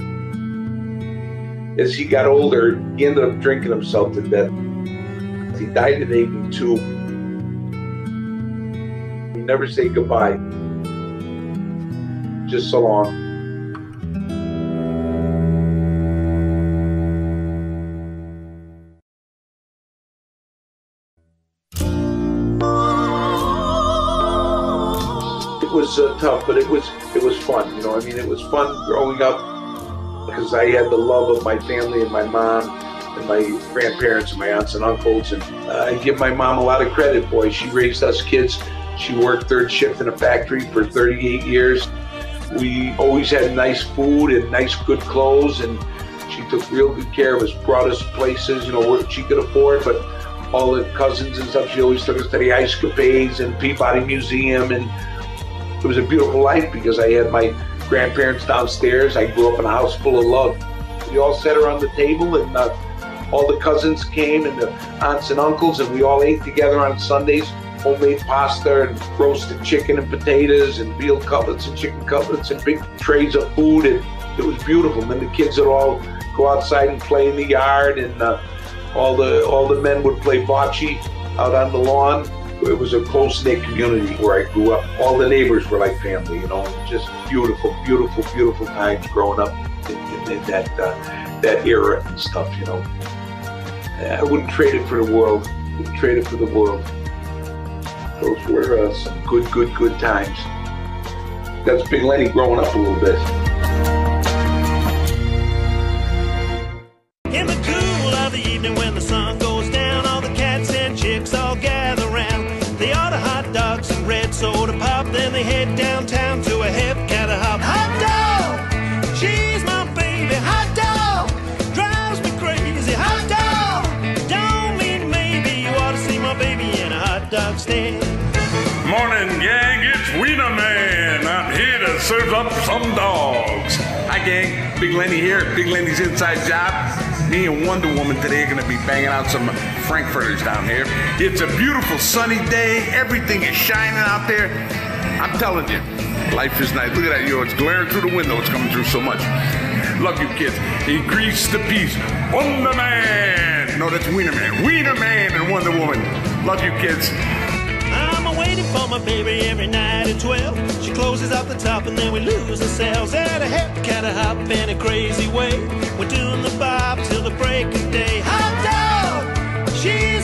As he got older, he ended up drinking himself to death. He died at 82. He never say goodbye. Just so long. Tough, but it was it was fun. You know, I mean, it was fun growing up because I had the love of my family and my mom and my grandparents and my aunts and uncles. And uh, I give my mom a lot of credit, boy. She raised us kids. She worked third shift in a factory for 38 years. We always had nice food and nice, good clothes, and she took real good care of us. Brought us places, you know, what she could afford, but all the cousins and stuff. She always took us to the Ice Capades and Peabody Museum and it was a beautiful life because I had my grandparents downstairs. I grew up in a house full of love. We all sat around the table and uh, all the cousins came and the aunts and uncles, and we all ate together on Sundays. Homemade pasta and roasted chicken and potatoes and veal cutlets and chicken cutlets and big trays of food, and it was beautiful. And the kids would all go outside and play in the yard, and uh, all the all the men would play bocce out on the lawn. It was a close knit community where I grew up. All the neighbors were like family, you know. Just beautiful, beautiful, beautiful times growing up in, in, in that uh, that era and stuff, you know. I wouldn't trade it for the world. Wouldn't trade it for the world. Those were uh, some good, good, good times. That's Big Lenny growing up a little bit. Here to serve up some dogs. Hi, gang. Big Lenny here. Big Lenny's Inside Job. Me and Wonder Woman today are going to be banging out some Frankfurters down here. It's a beautiful sunny day. Everything is shining out there. I'm telling you, life is nice. Look at that, yo. It's glaring through the window. It's coming through so much. Love you, kids. Increase the peace. Wonder Man. No, that's Wiener Man. Wiener Man and Wonder Woman. Love you, kids. Waiting for my baby every night at 12. She closes out the top and then we lose ourselves at a hip cat a hop in a crazy way. We're doing the bob till the break of day. Hot dog, she's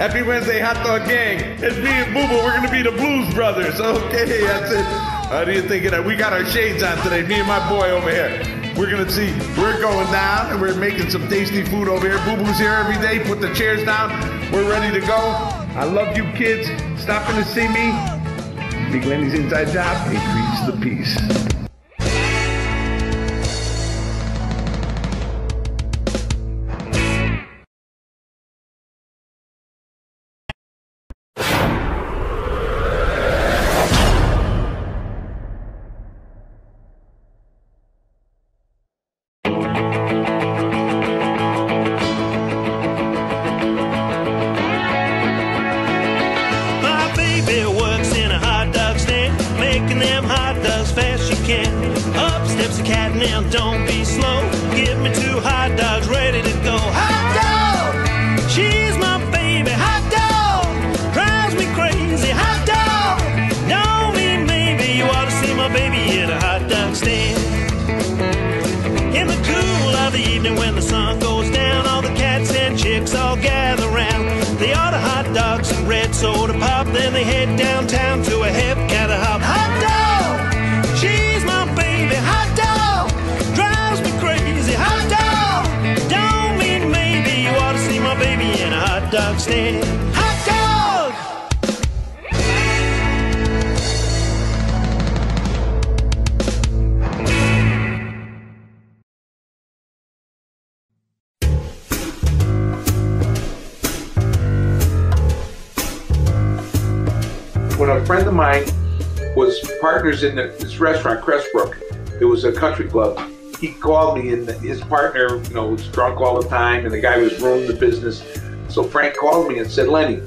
Happy Wednesday, Hot Dog Gang. It's me and Boo Boo. We're going to be the Blues Brothers. Okay, that's it. How do you think of that? We got our shades on today, me and my boy over here. We're going to see, we're going down and we're making some tasty food over here. Boo Boo's here every day. Put the chairs down. We're ready to go. I love you kids. Stopping to see me. Big Lenny's Inside Job. Increase the peace. Stand. Hot dog. when a friend of mine was partners in the, this restaurant, Crestbrook, it was a country club. He called me, and his partner, you know, was drunk all the time, and the guy was ruining the business. So Frank called me and said, "Lenny,"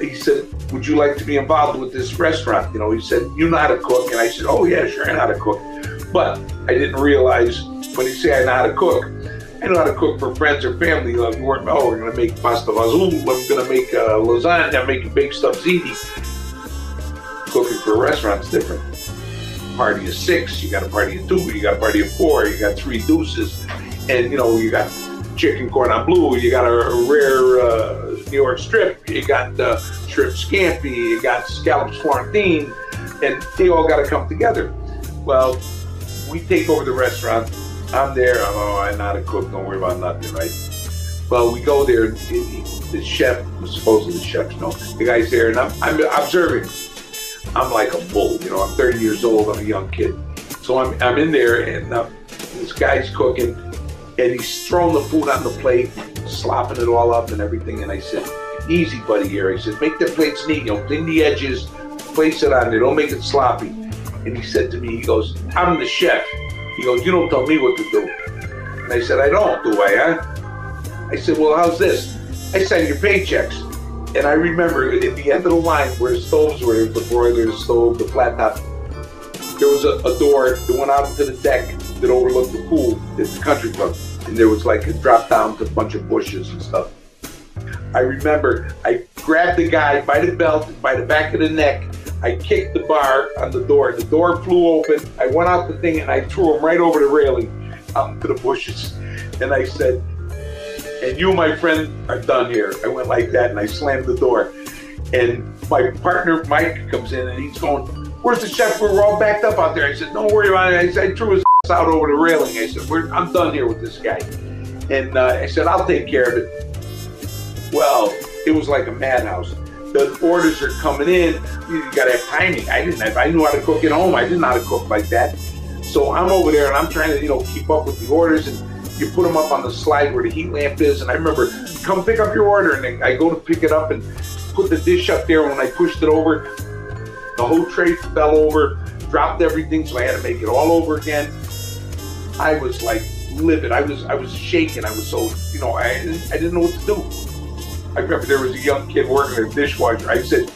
he said, "Would you like to be involved with this restaurant?" You know, he said, "You know how to cook," and I said, "Oh yeah, sure, I know how to cook." But I didn't realize when he said I know how to cook, I know how to cook for friends or family. You know, oh, we're gonna make pasta fazool, I'm gonna make uh, lasagna, I'm making baked stuff ziti cooking for a restaurant's different. Party of six, you got a party of two, you got a party of four, you got three deuces, and you know you got chicken cordon bleu, you got a, rare uh, New York strip, you got uh, shrimp scampi, you got scallops florentine, and they all got to come together. Well, we take over the restaurant. I'm there. Oh, I know not a cook. Don't worry about nothing, right? Well, we go there. The the chef, supposedly the chef, you know, the guy's there, and I'm, I'm observing. I'm like a bull, you know. I'm 30 years old. I'm a young kid, so I'm I'm in there, and uh, This guy's cooking, and he's throwing the food on the plate, slopping it all up and everything. And I said, "Easy, buddy." Here, I said, "Make the plates neat. You know, clean the edges, place it on there. Don't make it sloppy." And he said to me, "He goes, I'm the chef." He goes, "You don't tell me what to do." And I said, "I don't, do I? Huh?" I said, "Well, how's this? I send your paychecks." And I remember at the end of the line where stoves were, the broiler, stove, the flat top, there was a, a door that went out into the deck that overlooked the pool at the country club. And there was like a drop down to a bunch of bushes and stuff. I remember I grabbed the guy by the belt, by the back of the neck. I kicked the bar on the door. The door flew open. I went out the thing and I threw him right over the railing out into the bushes. And I said, and you, my friend, are done here. I went like that and I slammed the door. And my partner, Mike, comes in and he's going, Where's the chef? We're all backed up out there. I said, Don't worry about it. I, said, I threw his out over the railing. I said, We're, I'm done here with this guy. And uh, I said, I'll take care of it. Well, it was like a madhouse. The orders are coming in. You got to have timing. I didn't have, I knew how to cook at home. I didn't know how to cook like that. So I'm over there and I'm trying to, you know, keep up with the orders. And you put them up on the slide where the heat lamp is. And I remember, come pick up your order. And I go to pick it up and put the dish up there. And when I pushed it over, the whole tray fell over, dropped everything. So I had to make it all over again. I was like livid. I was I was shaking. I was so you know I I didn't know what to do. I remember there was a young kid working a dishwasher. I said,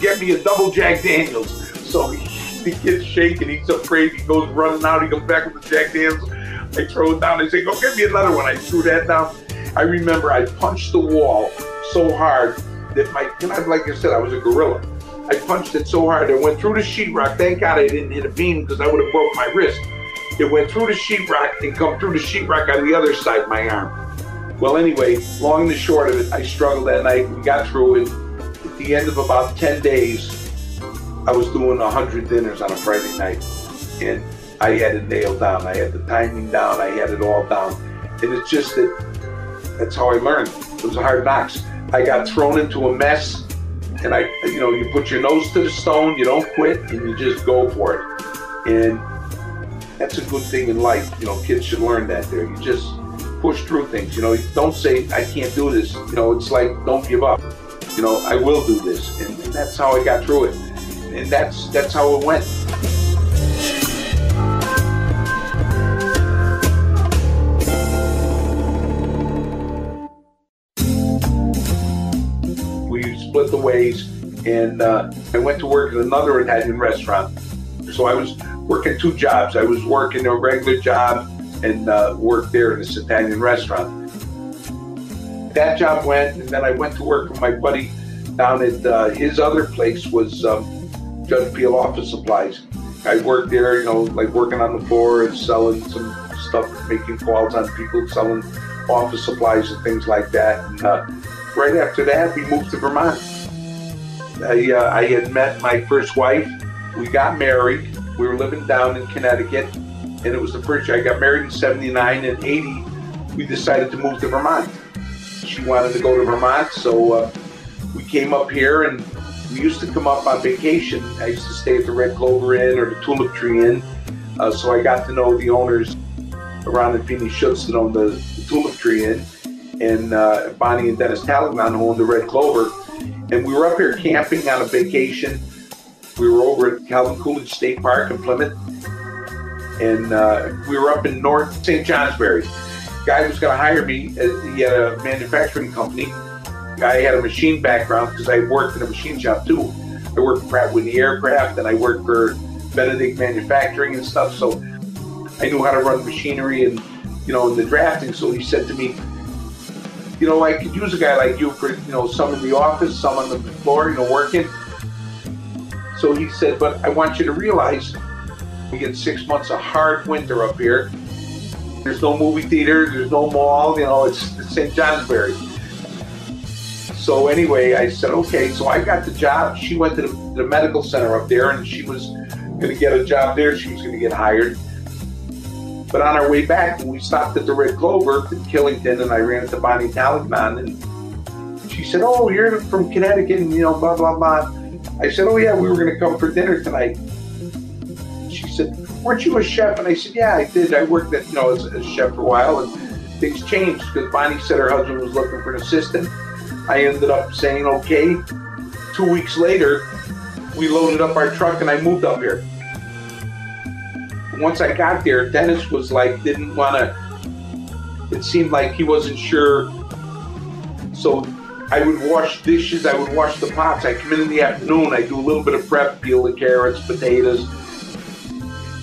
"Get me a double Jack Daniels." So he, the kid's shaking. He's afraid. He goes running out. He comes back with the Jack Daniels. I throw it down. I say, "Go get me another one." I threw that down. I remember I punched the wall so hard that my, and I, like I said, I was a gorilla. I punched it so hard it went through the sheetrock. Thank God I didn't hit a beam because I would have broke my wrist. It went through the sheetrock and come through the sheetrock on the other side of my arm. Well, anyway, long and the short of it, I struggled that night. We got through it. At the end of about 10 days, I was doing 100 dinners on a Friday night. And I had it nailed down. I had the timing down. I had it all down. And it's just that that's how I learned. It was a hard knocks. I got thrown into a mess. And I, you know, you put your nose to the stone, you don't quit, and you just go for it. And that's a good thing in life. You know, kids should learn that there. You just push through things. You know, don't say, I can't do this. You know, it's like, don't give up. You know, I will do this. And, that's how I got through it. And that's that's how it went. We split the ways, and uh, I went to work at another Italian restaurant. So I was working two jobs. I was working a regular job and uh, worked there in this Italian restaurant. That job went, and then I went to work with my buddy down at uh, his other place was um, Judge Peel Office Supplies. I worked there, you know, like working on the floor and selling some stuff, making calls on people, selling office supplies and things like that. And, uh, right after that, we moved to Vermont. I, uh, I had met my first wife. We got married. We were living down in Connecticut, and it was the first year. I got married in 79 and 80. We decided to move to Vermont. She wanted to go to Vermont, so uh, we came up here and we used to come up on vacation. I used to stay at the Red Clover Inn or the Tulip Tree Inn. Uh, so I got to know the owners around in Phoenix Schutz that owned the, the Tulip Tree Inn, and uh, Bonnie and Dennis Talagnan who owned the Red Clover. And we were up here camping on a vacation. We were over at Calvin Coolidge State Park in Plymouth, and uh, we were up in North St. Johnsbury. Guy was going to hire me. uh, He had a manufacturing company. I had a machine background because I worked in a machine shop too. I worked for Pratt Whitney Aircraft and I worked for Benedict Manufacturing and stuff. So I knew how to run machinery and you know in the drafting. So he said to me, you know, I could use a guy like you for you know some in the office, some on the floor, you know, working. So he said, but I want you to realize we get six months of hard winter up here. There's no movie theater, there's no mall, you know, it's, it's St. Johnsbury. So anyway, I said, okay. So I got the job. She went to the, the medical center up there and she was going to get a job there. She was going to get hired. But on our way back, we stopped at the Red Clover in Killington and I ran into Bonnie Talagnan and she said, oh, you're from Connecticut and, you know, blah, blah, blah. I said, oh, yeah, we were going to come for dinner tonight. She said, weren't you a chef? And I said, yeah, I did. I worked at, you know, as a chef for a while and things changed because Bonnie said her husband was looking for an assistant. I ended up saying, okay. Two weeks later, we loaded up our truck and I moved up here. Once I got there, Dennis was like, didn't want to, it seemed like he wasn't sure. So I would wash dishes, I would wash the pots. I come in in the afternoon, I do a little bit of prep, peel the carrots, potatoes,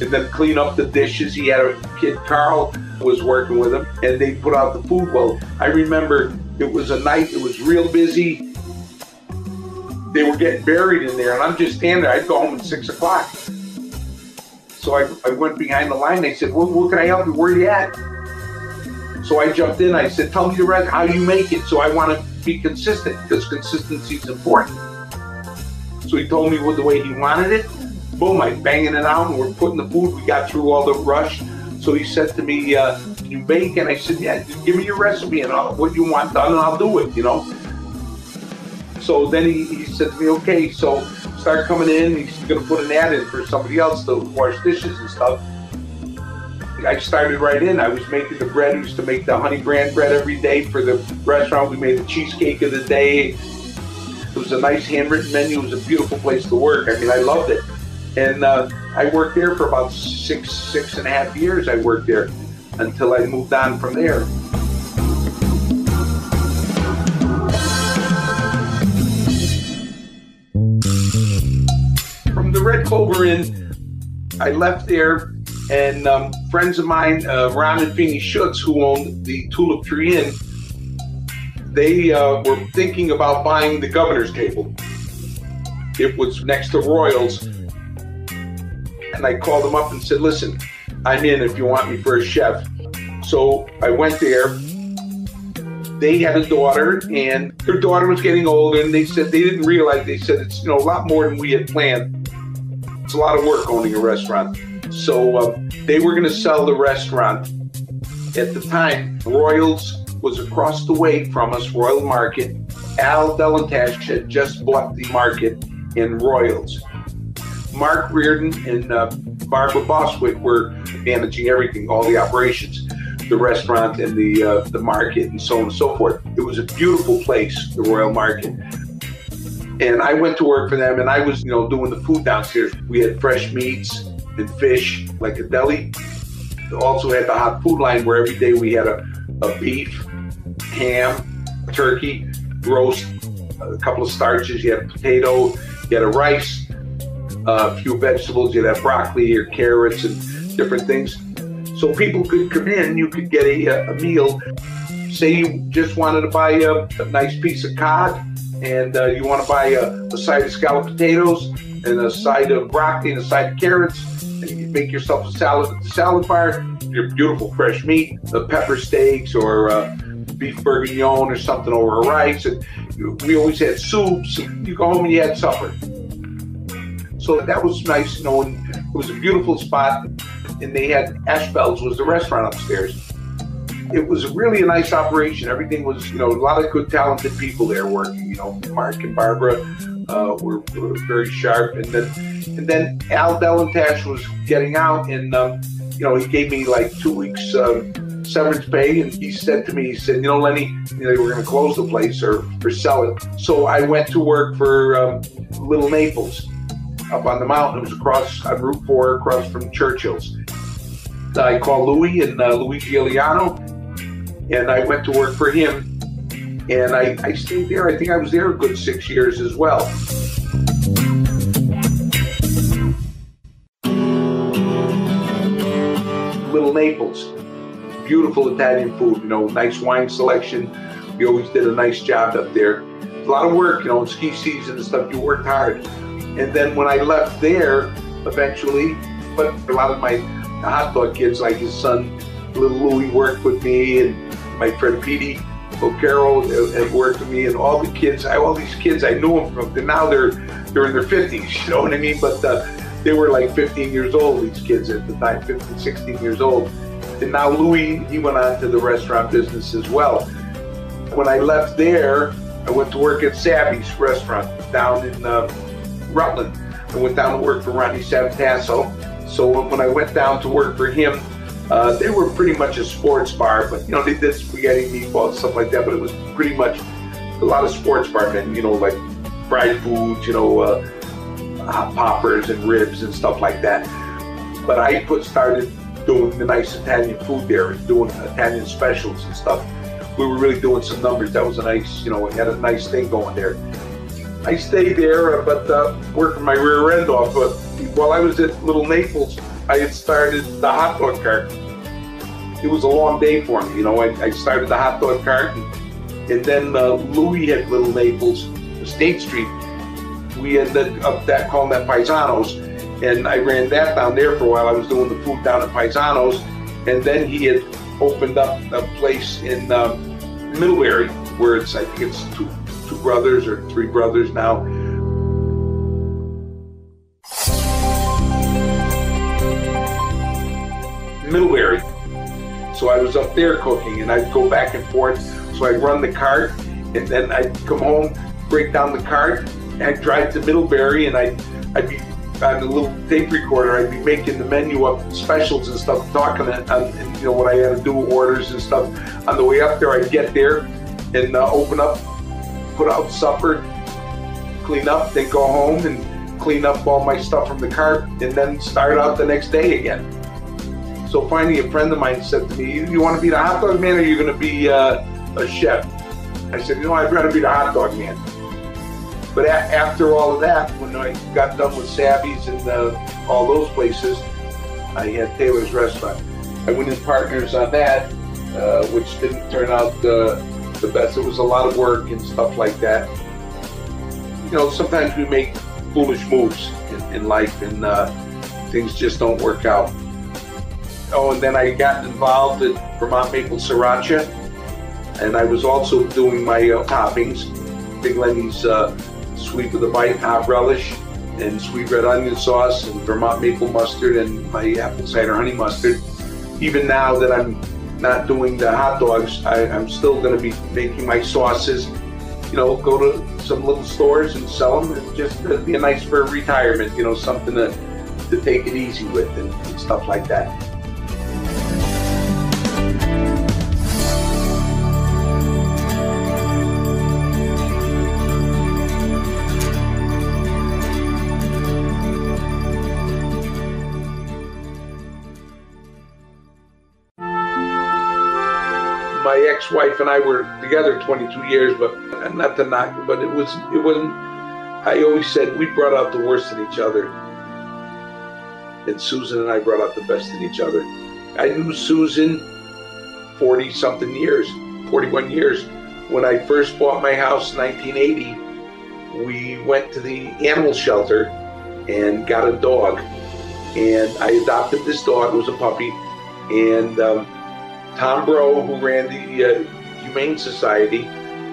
and then clean up the dishes. He had a kid, Carl, was working with him, and they put out the food. Well, I remember it was a night, it was real busy. They were getting buried in there, and I'm just standing there. I'd go home at six o'clock. So I, I went behind the line. They said, well, what can I help you? Where are you at? So I jumped in. I said, tell me the rest, how you make it. So I want to be consistent because consistency is important. So he told me what the way he wanted it. Boom, I'm banging it out and we're putting the food. We got through all the rush. So he said to me, uh, you bake? And I said, yeah, give me your recipe and I'll, what you want done and I'll do it, you know. So then he, he said to me, okay, so start coming in. He's going to put an ad in for somebody else to wash dishes and stuff. I started right in. I was making the bread. We used to make the honey bran bread every day for the restaurant. We made the cheesecake of the day. It was a nice handwritten menu. It was a beautiful place to work. I mean, I loved it. And uh, I worked there for about six, six and a half years. I worked there until I moved on from there. From the Red Clover Inn, I left there and um, friends of mine, uh, Ron and Feeney Schutz, who owned the Tulip Tree Inn, they uh, were thinking about buying the governor's table. It was next to Royals. And I called them up and said, listen, I'm in if you want me for a chef. So I went there. They had a daughter, and their daughter was getting older, and they said they didn't realize. They said it's you know a lot more than we had planned. It's a lot of work owning a restaurant. So uh, they were going to sell the restaurant. At the time, Royals was across the way from us, Royal Market. Al Delantash had just bought the market in Royals. Mark Reardon and uh, Barbara Boswick were managing everything, all the operations, the restaurant and the uh, the market, and so on and so forth. It was a beautiful place, the Royal Market. And I went to work for them, and I was, you know, doing the food downstairs. We had fresh meats, and fish, like a deli. Also had the hot food line where every day we had a, a beef, ham, turkey, roast, a couple of starches. You had potato, you had a rice, a few vegetables. You'd have broccoli or carrots and different things. So people could come in, you could get a, a meal. Say you just wanted to buy a, a nice piece of cod and uh, you want to buy a, a side of scalloped potatoes and a side of broccoli and a side of carrots make yourself a salad at the salad bar, your beautiful fresh meat, the pepper steaks or uh, beef bourguignon or something over rice. And we always had soups. You go home and you had supper. So that was nice, you know, and it was a beautiful spot. And they had Ashbells was the restaurant upstairs. It was really a nice operation. Everything was, you know, a lot of good, talented people there working. You know, Mark and Barbara uh, were, were, very sharp, and then and then Al Delantash was getting out, and um, you know, he gave me like two weeks um, severance pay, and he said to me, he said, you know, Lenny, you know, we're going to close the place or or sell it. So I went to work for um, Little Naples up on the mountain. It was across on Route Four, across from Churchill's. I called Louis and uh, Louis Giuliano, and I went to work for him. And I, I stayed there. I think I was there a good six years as well. Little Naples, beautiful Italian food, you know, nice wine selection. We always did a nice job up there. A lot of work, you know, in ski season and stuff, you worked hard. And then when I left there, eventually, but a lot of my hot dog kids, like his son, little Louis, worked with me, and my friend Petey O'Carroll had worked with me, and all the kids, I, all these kids, I knew them from, and now they're they're in their 50s, you know what I mean? But uh, they were like 15 years old, these kids at the time, 15, 16 years old. And now Louis, he went on to the restaurant business as well. When I left there, I went to work at Savvy's restaurant down in uh, Rutland. I went down to work for Ronnie Savatasso. So when I went down to work for him, uh, they were pretty much a sports bar, but you know they did spaghetti, meatballs, stuff like that. But it was pretty much a lot of sports bar men, you know, like fried foods, you know, uh, hot poppers and ribs and stuff like that. But I put started doing the nice Italian food there, and doing Italian specials and stuff. We were really doing some numbers. That was a nice, you know, we had a nice thing going there. I stayed there, uh, but uh, working my rear end off. But while I was at Little Naples, I had started the hot dog cart. It was a long day for me, you know. I, I started the hot dog cart, and, and then uh, Louis had Little Naples, State Street. We ended up that calling that Paisanos, and I ran that down there for a while. I was doing the food down at Paisanos, and then he had opened up a place in um, Middlebury where it's I think it's two two brothers or three brothers now. Middlebury. So I was up there cooking and I'd go back and forth. So I'd run the cart and then I'd come home, break down the cart, and I'd drive to Middlebury and I'd, I'd be on the little tape recorder, I'd be making the menu up specials and stuff, talking and, and you know what I had to do, orders and stuff. On the way up there, I'd get there and uh, open up, put out supper, clean up, then go home and clean up all my stuff from the cart, and then start out the next day again. So finally, a friend of mine said to me, "You want to be the hot dog man, or you're going to be uh, a chef?" I said, "You know, I'd rather be the hot dog man." But a- after all of that, when I got done with Savvy's and uh, all those places, I had Taylor's Restaurant. I went in partners on that, uh, which didn't turn out uh, the best. It was a lot of work and stuff like that. You know, sometimes we make foolish moves in, in life and uh, things just don't work out. Oh, and then I got involved at Vermont Maple Sriracha, and I was also doing my uh, toppings, Big Lenny's uh, sweet with a bite hot relish, and sweet red onion sauce, and Vermont maple mustard, and my apple cider honey mustard. Even now that I'm not doing the hot dogs, I, I'm still going to be making my sauces. You know, go to some little stores and sell them, and just uh, be a nice for retirement. You know, something to to take it easy with and, and stuff like that. Ex-wife and I were together 22 years, but not to knock, but it was it wasn't. I always said we brought out the worst in each other, and Susan and I brought out the best in each other. I knew Susan 40 something years, 41 years. When I first bought my house in 1980, we went to the animal shelter and got a dog, and I adopted this dog. It was a puppy, and. Um, Tom Bro, who ran the uh, Humane Society,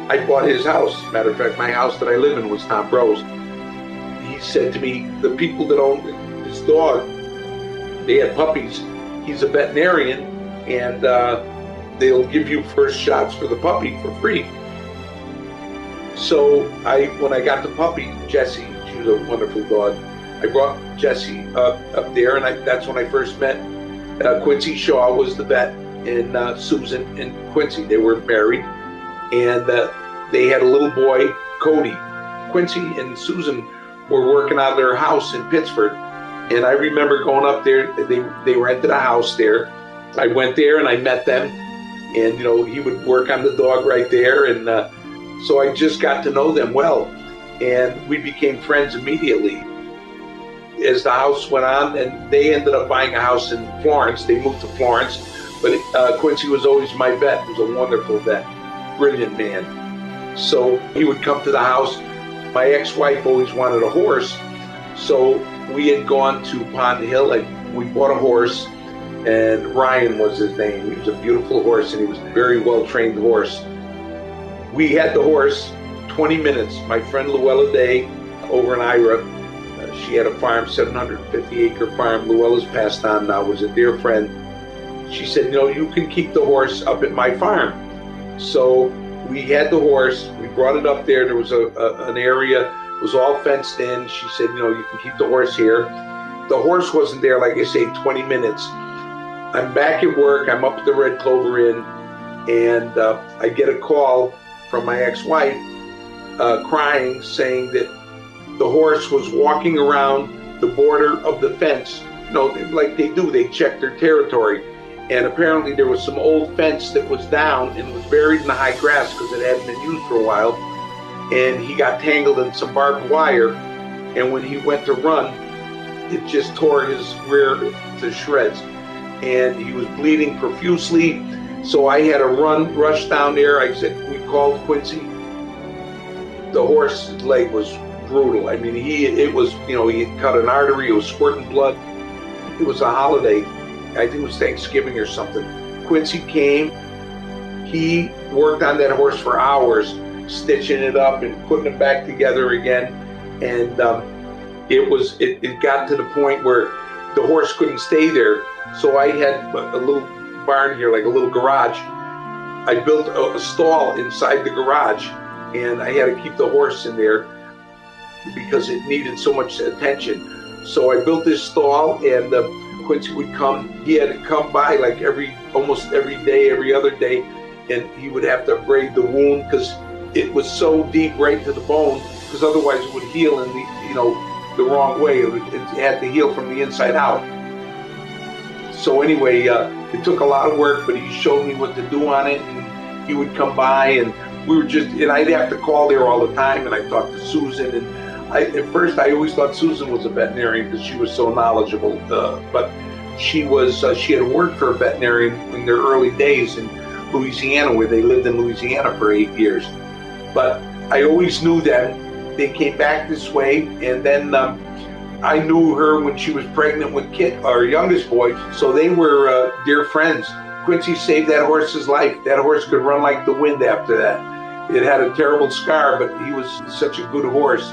I bought his house. Matter of fact, my house that I live in was Tom Bro's. He said to me, the people that own this dog, they had puppies. He's a veterinarian, and uh, they'll give you first shots for the puppy for free. So I, when I got the puppy, Jessie, she was a wonderful dog. I brought Jessie up, up there, and I, that's when I first met uh, Quincy Shaw was the vet and uh, Susan and Quincy. They were married, and uh, they had a little boy, Cody. Quincy and Susan were working out of their house in Pittsford, and I remember going up there. They they rented a house there. I went there and I met them, and you know he would work on the dog right there, and uh, so I just got to know them well, and we became friends immediately. As the house went on, and they ended up buying a house in Florence. They moved to Florence but uh, Quincy was always my vet. He was a wonderful vet, brilliant man. So he would come to the house. My ex-wife always wanted a horse, so we had gone to Pond Hill and we bought a horse. And Ryan was his name. He was a beautiful horse, and he was a very well-trained horse. We had the horse 20 minutes. My friend Luella Day over in Ira, uh, she had a farm, 750 acre farm. Luella's passed on now, was a dear friend she said, "No, you can keep the horse up at my farm." So we had the horse. We brought it up there. There was a, a an area it was all fenced in. She said, "You know, you can keep the horse here." the horse wasn't there, like I say, 20 minutes. I'm back at work. I'm up at the Red Clover Inn, and uh, I get a call from my ex-wife uh, crying, saying that the horse was walking around the border of the fence. You know, like they do, they check their territory. And apparently there was some old fence that was down and was buried in the high grass because it hadn't been used for a while. And he got tangled in some barbed wire. And when he went to run, it just tore his rear to shreds. And he was bleeding profusely. So I had to run, rush down there. I said, we called Quincy. The horse's leg was brutal. I mean, he, it was, you know, he cut an artery, it was squirting blood. It was a holiday. I think it was Thanksgiving or something. Quincy came. He worked on that horse for hours, stitching it up and putting it back together again. And um, it was, it, it got to the point where the horse couldn't stay there. So I had a little barn here, like a little garage. I built a, a stall inside the garage and I had to keep the horse in there because it needed so much attention. So I built this stall, and uh, Quincy would come. He had to come by like every, almost every day, every other day, and he would have to braid the wound because it was so deep right to the bone. Because otherwise, it would heal in the, you know, the wrong way. It, would, it had to heal from the inside out. So anyway, uh, it took a lot of work, but he showed me what to do on it, and he would come by, and we were just, and I'd have to call there all the time, and I talked to Susan and I, at first, I always thought Susan was a veterinarian because she was so knowledgeable. Uh, but she was uh, she had worked for a veterinarian in their early days in Louisiana, where they lived in Louisiana for eight years. But I always knew them. They came back this way, and then um, I knew her when she was pregnant with Kit, our youngest boy. So they were uh, dear friends. Quincy saved that horse's life. That horse could run like the wind after that. It had a terrible scar, but he was such a good horse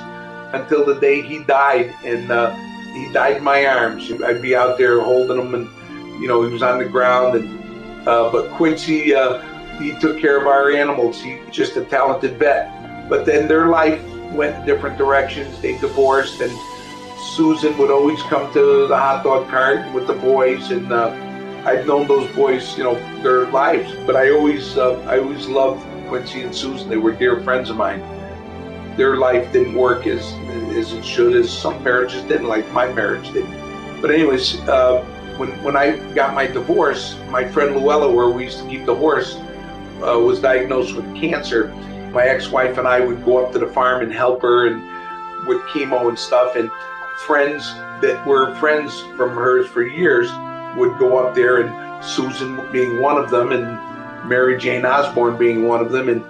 until the day he died, and uh, he died in my arms. I'd be out there holding him, and you know he was on the ground. And uh, but Quincy, uh, he took care of our animals. He just a talented vet. But then their life went different directions. They divorced, and Susan would always come to the hot dog cart with the boys, and uh, I've known those boys, you know, their lives. But I always, uh, I always loved Quincy and Susan. They were dear friends of mine their life didn't work as as it should, as some marriages didn't, like my marriage did. But anyways, uh, when when I got my divorce, my friend Luella, where we used to keep the horse, uh, was diagnosed with cancer. My ex-wife and I would go up to the farm and help her and with chemo and stuff. And friends that were friends from hers for years would go up there, and Susan being one of them, and Mary Jane Osborne being one of them, and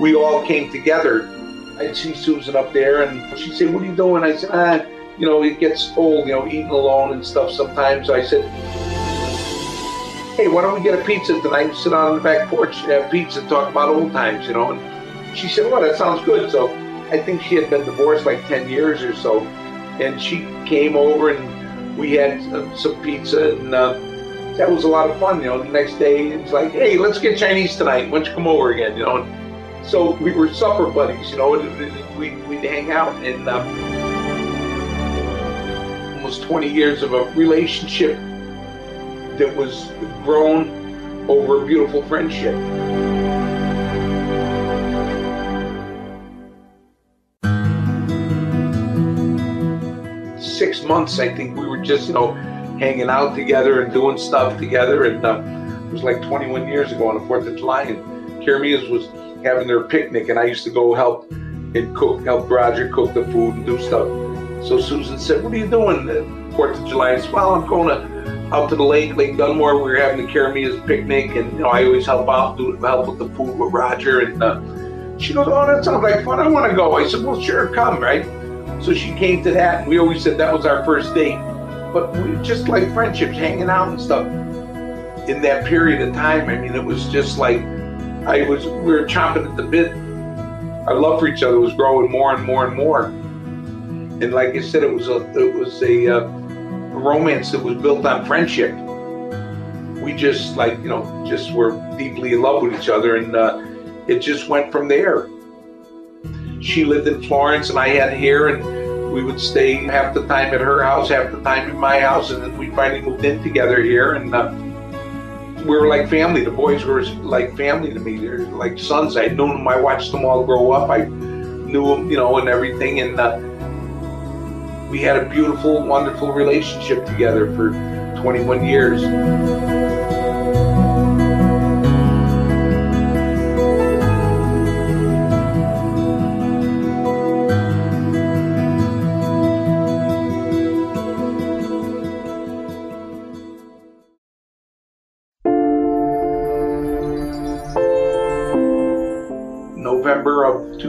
we all came together. I'd see Susan up there, and she'd say, "What are you doing?" I said, "Ah, you know, it gets old, you know, eating alone and stuff sometimes." I said, "Hey, why don't we get a pizza tonight and sit on the back porch and have pizza and talk about old times, you know?" And she said, "Well, that sounds good." So I think she had been divorced like ten years or so, and she came over and we had uh, some pizza and. Uh, that was a lot of fun, you know. The next day, it's like, hey, let's get Chinese tonight. Why don't you come over again, you know? And, so we were supper buddies, you know, we, we'd hang out and um, almost 20 years of a relationship that was grown over a beautiful friendship. Six months, I think we were just, you know, hanging out together and doing stuff together. And uh, it was like 21 years ago on the 4th of July. And Caramias was having their picnic, and I used to go help and cook, help Roger cook the food and do stuff. So Susan said, "What are you doing Fourth of July?" I said, "Well, I'm going to out to the lake, Lake Dunmore. We were having the Caramias picnic, and you know, I always help out, do help with the food with Roger." And uh, she goes, "Oh, that sounds like fun. I want to go." I said, "Well, sure, come." Right. So she came to that, and we always said that was our first date. But we just like friendships, hanging out and stuff. In that period of time, I mean, it was just like I was we were chomping at the bit. Our love for each other was growing more and more and more. And like I said, it was a it was a, uh, romance that was built on friendship. We just like you know just were deeply in love with each other, and uh, it just went from there. She lived in Florence, and I had here, and we would stay half the time at her house, half the time in my house, and then we finally moved in together here. And uh, we were like family. The boys were like family to me. They're like sons. I'd known them. I watched them all grow up. I knew them, you know, and everything. And uh, we had a beautiful, wonderful relationship together for 21 years.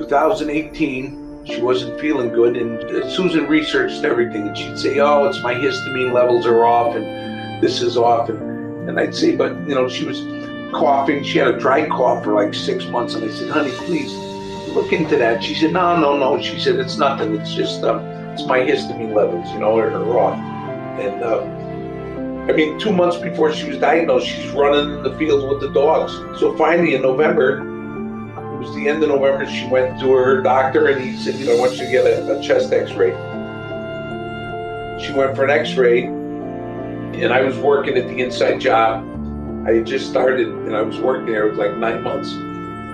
2018, she wasn't feeling good, and uh, Susan researched everything, and she'd say, "Oh, it's my histamine levels are off, and this is off," and, and I'd say, "But you know, she was coughing. She had a dry cough for like six months," and I said, "Honey, please look into that." She said, "No, no, no." She said, "It's nothing. It's just um, it's my histamine levels, you know, are, are off." And uh, I mean, two months before she was diagnosed, she's running in the fields with the dogs. So finally, in November, it was the end of November, she went to her doctor and he said, you know, I want you to get a, a chest x-ray. She went for an x-ray and I was working at the inside job. I had just started and I was working there, it was like nine months.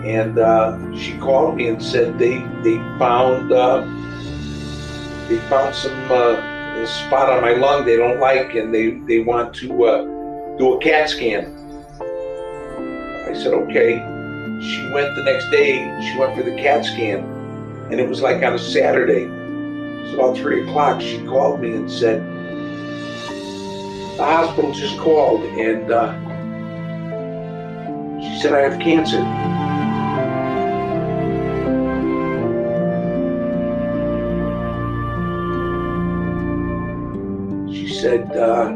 And uh, she called me and said they they found uh, they found some uh, spot on my lung they don't like and they, they want to uh, do a CAT scan. I said, okay she went the next day, she went for the CAT scan, and it was like on a Saturday. It was about three o'clock. She called me and said, the hospital just called and uh, she said, I have cancer. She said, uh,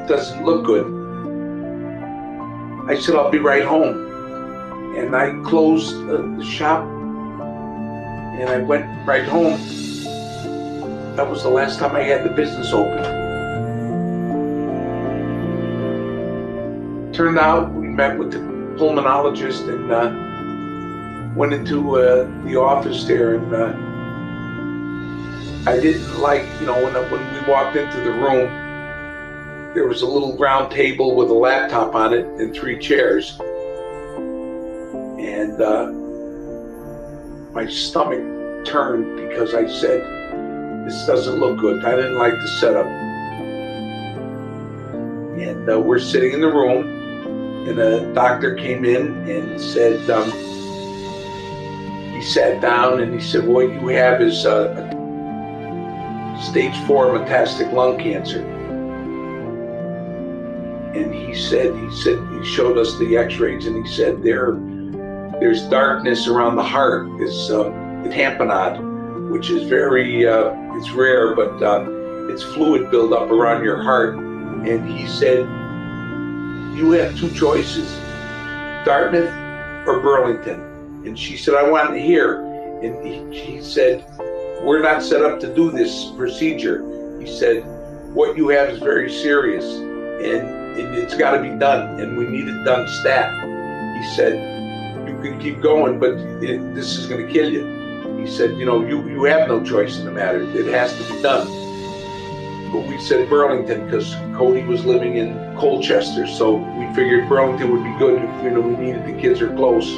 it doesn't look good. I said, I'll be right home. And I closed the shop and I went right home. That was the last time I had the business open. Turned out we met with the pulmonologist and uh, went into uh, the office there and uh, I didn't like, you know, when, when we walked into the room, there was a little round table with a laptop on it and three chairs. And uh, my stomach turned because I said, This doesn't look good. I didn't like the setup. And uh, we're sitting in the room, and a doctor came in and said, um, He sat down and he said, What you have is uh, stage four metastatic lung cancer and he said he said he showed us the x-rays and he said there there's darkness around the heart. It's uh, tamponade which is very uh, it's rare but uh, it's fluid buildup around your heart. And he said you have two choices dartmouth or burlington. And she said i want to hear. and he, he said we're not set up to do this procedure. He said what you have is very serious. And it, it's got to be done, and we need it done stat. He said, you can keep going, but it, this is going to kill you. He said, you know, you, you have no choice in the matter. It has to be done. But we said Burlington because Cody was living in Colchester, so we figured Burlington would be good if you know we needed the kids are close.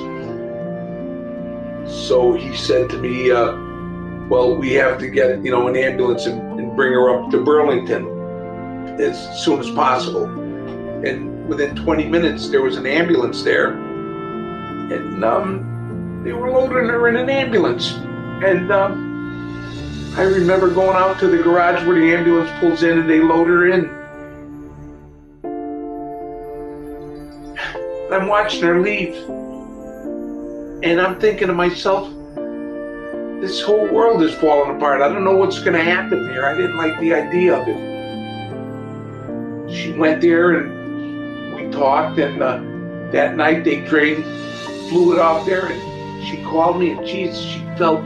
So he said to me, uh, "Well, we have to get you know an ambulance and, and bring her up to Burlington as soon as possible." And within 20 minutes there was an ambulance there. And um, they were loading her in an ambulance. And um, i remember going out to the garage where the ambulance pulls in and they load her in. I'm watching her leave. And i'm thinking to myself this whole world is falling apart. I don't know what's going to happen here. I didn't like the idea of it. She went there and talked, and uh, that night they drained fluid off there, and she called me, and geez, she felt,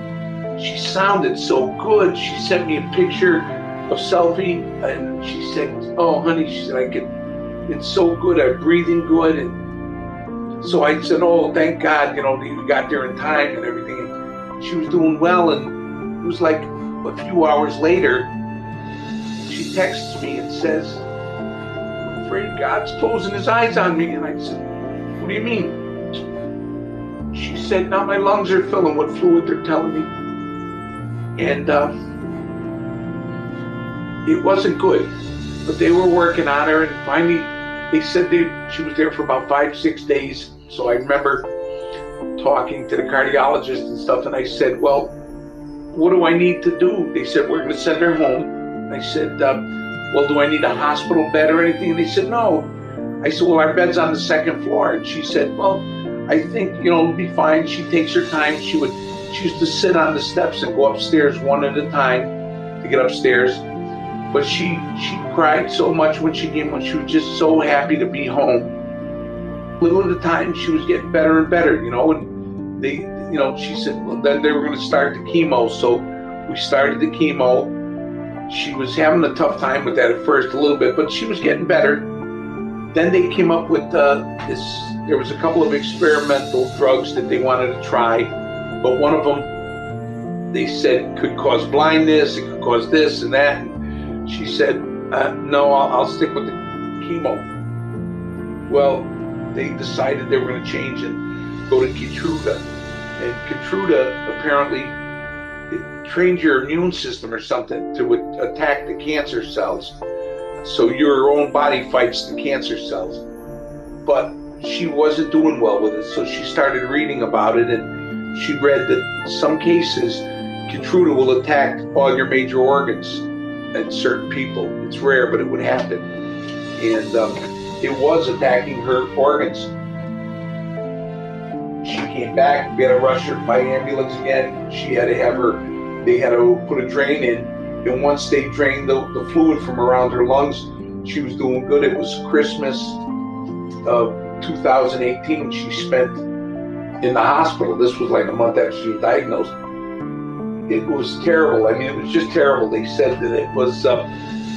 she sounded so good. She sent me a picture of selfie, and she said, "Oh, honey," she said, "I can, it's so good. I'm breathing good." And so I said, "Oh, thank God, you know, you got there in time and everything." And she was doing well, and it was like a few hours later, she texts me and says, afraid God's closing his eyes on me. And I said, What do you mean? She said, Now my lungs are filling with fluid, they're telling me. And uh, it wasn't good. But they were working on her, and finally, they said they, she was there for about five, six days. So I remember talking to the cardiologist and stuff, and I said, Well, what do I need to do? They said, We're going to send her home. I said, uh, Well, do I need a hospital bed or anything? And they said, No. I said, Well, our bed's on the second floor. And she said, Well, I think, you know, it'll be fine. She takes her time. She would, she used to sit on the steps and go upstairs one at a time to get upstairs. But she, she cried so much when she came, when she was just so happy to be home little at a time, she was getting better and better, you know. And they, you know, she said, well, then they were going to start the chemo. So we started the chemo. She was having a tough time with that at first, a little bit, but she was getting better. Then they came up with uh, this. There was a couple of experimental drugs that they wanted to try, but one of them they said could cause blindness. It could cause this and that. And she said, uh, "No, I'll, I'll stick with the chemo." Well, they decided they were going to change and go to Keytruda. And Keytruda apparently it trains your immune system or something to attack the cancer cells. So your own body fights the cancer cells. But she wasn't doing well with it, so she started reading about it and she read that some cases Keytruda will attack all your major organs in certain people. It's rare, but it would happen. And um, it was attacking her organs. She came back, we had to rush her by ambulance again. She had to have her, they had to put a drain in. And once they drained the, the fluid from around her lungs, she was doing good. It was Christmas of 2018 she spent in the hospital. This was like a month after she was diagnosed. It was terrible. I mean, it was just terrible. They said that it was. Uh,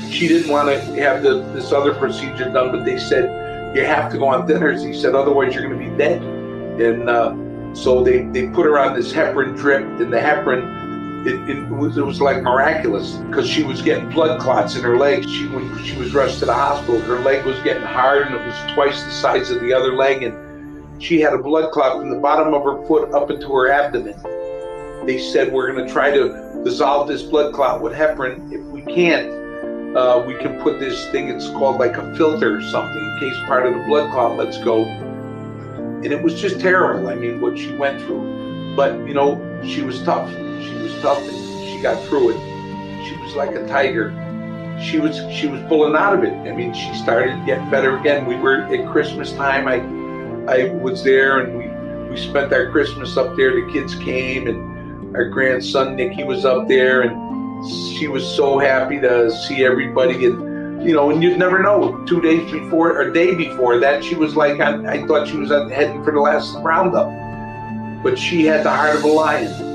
she didn't want to have the, this other procedure done, but they said you have to go on thinners. He said otherwise you're going to be dead. And uh, so they, they put her on this heparin drip, and the heparin it, it, was, it was like miraculous because she was getting blood clots in her legs. She when she was rushed to the hospital, her leg was getting hard, and it was twice the size of the other leg, and she had a blood clot from the bottom of her foot up into her abdomen. They said we're going to try to dissolve this blood clot with heparin. If we can't, uh, we can put this thing, it's called like a filter or something, in case part of the blood clot lets go. And it was just terrible. I mean, what she went through. But, you know, she was tough. And she got through it. She was like a tiger. She was she was pulling out of it. I mean, she started getting better again. We were at Christmas time. I I was there and we we spent our Christmas up there. The kids came and our grandson Nicky was up there and she was so happy to see everybody and you know and you'd never know two days before or day before that she was like i, I thought she was heading for the last roundup but she had the heart of a lion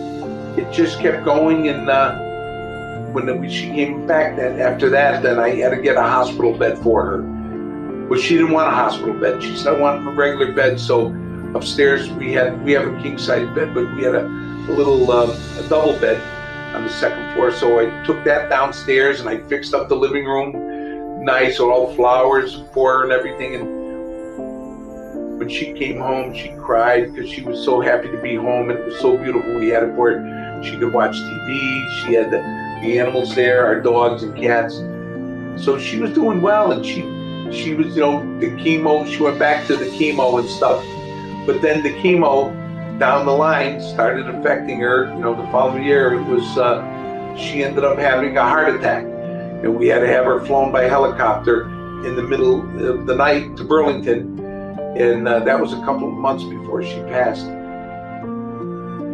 it just kept going and uh, when she came back then after that then i had to get a hospital bed for her but she didn't want a hospital bed she said i want a regular bed so upstairs we had we have a king size bed but we had a, a little um, a double bed on the second floor. So I took that downstairs and I fixed up the living room nice with all flowers for her and everything. And when she came home, she cried because she was so happy to be home and it was so beautiful. We had it for her. She could watch TV. She had the, the animals there, our dogs and cats. So she was doing well and she she was, you know, the chemo, she went back to the chemo and stuff. But then the chemo down the line started affecting her. You know, the following year, it was uh, she ended up having a heart attack, and we had to have her flown by helicopter in the middle of the night to Burlington, and uh, that was a couple of months before she passed.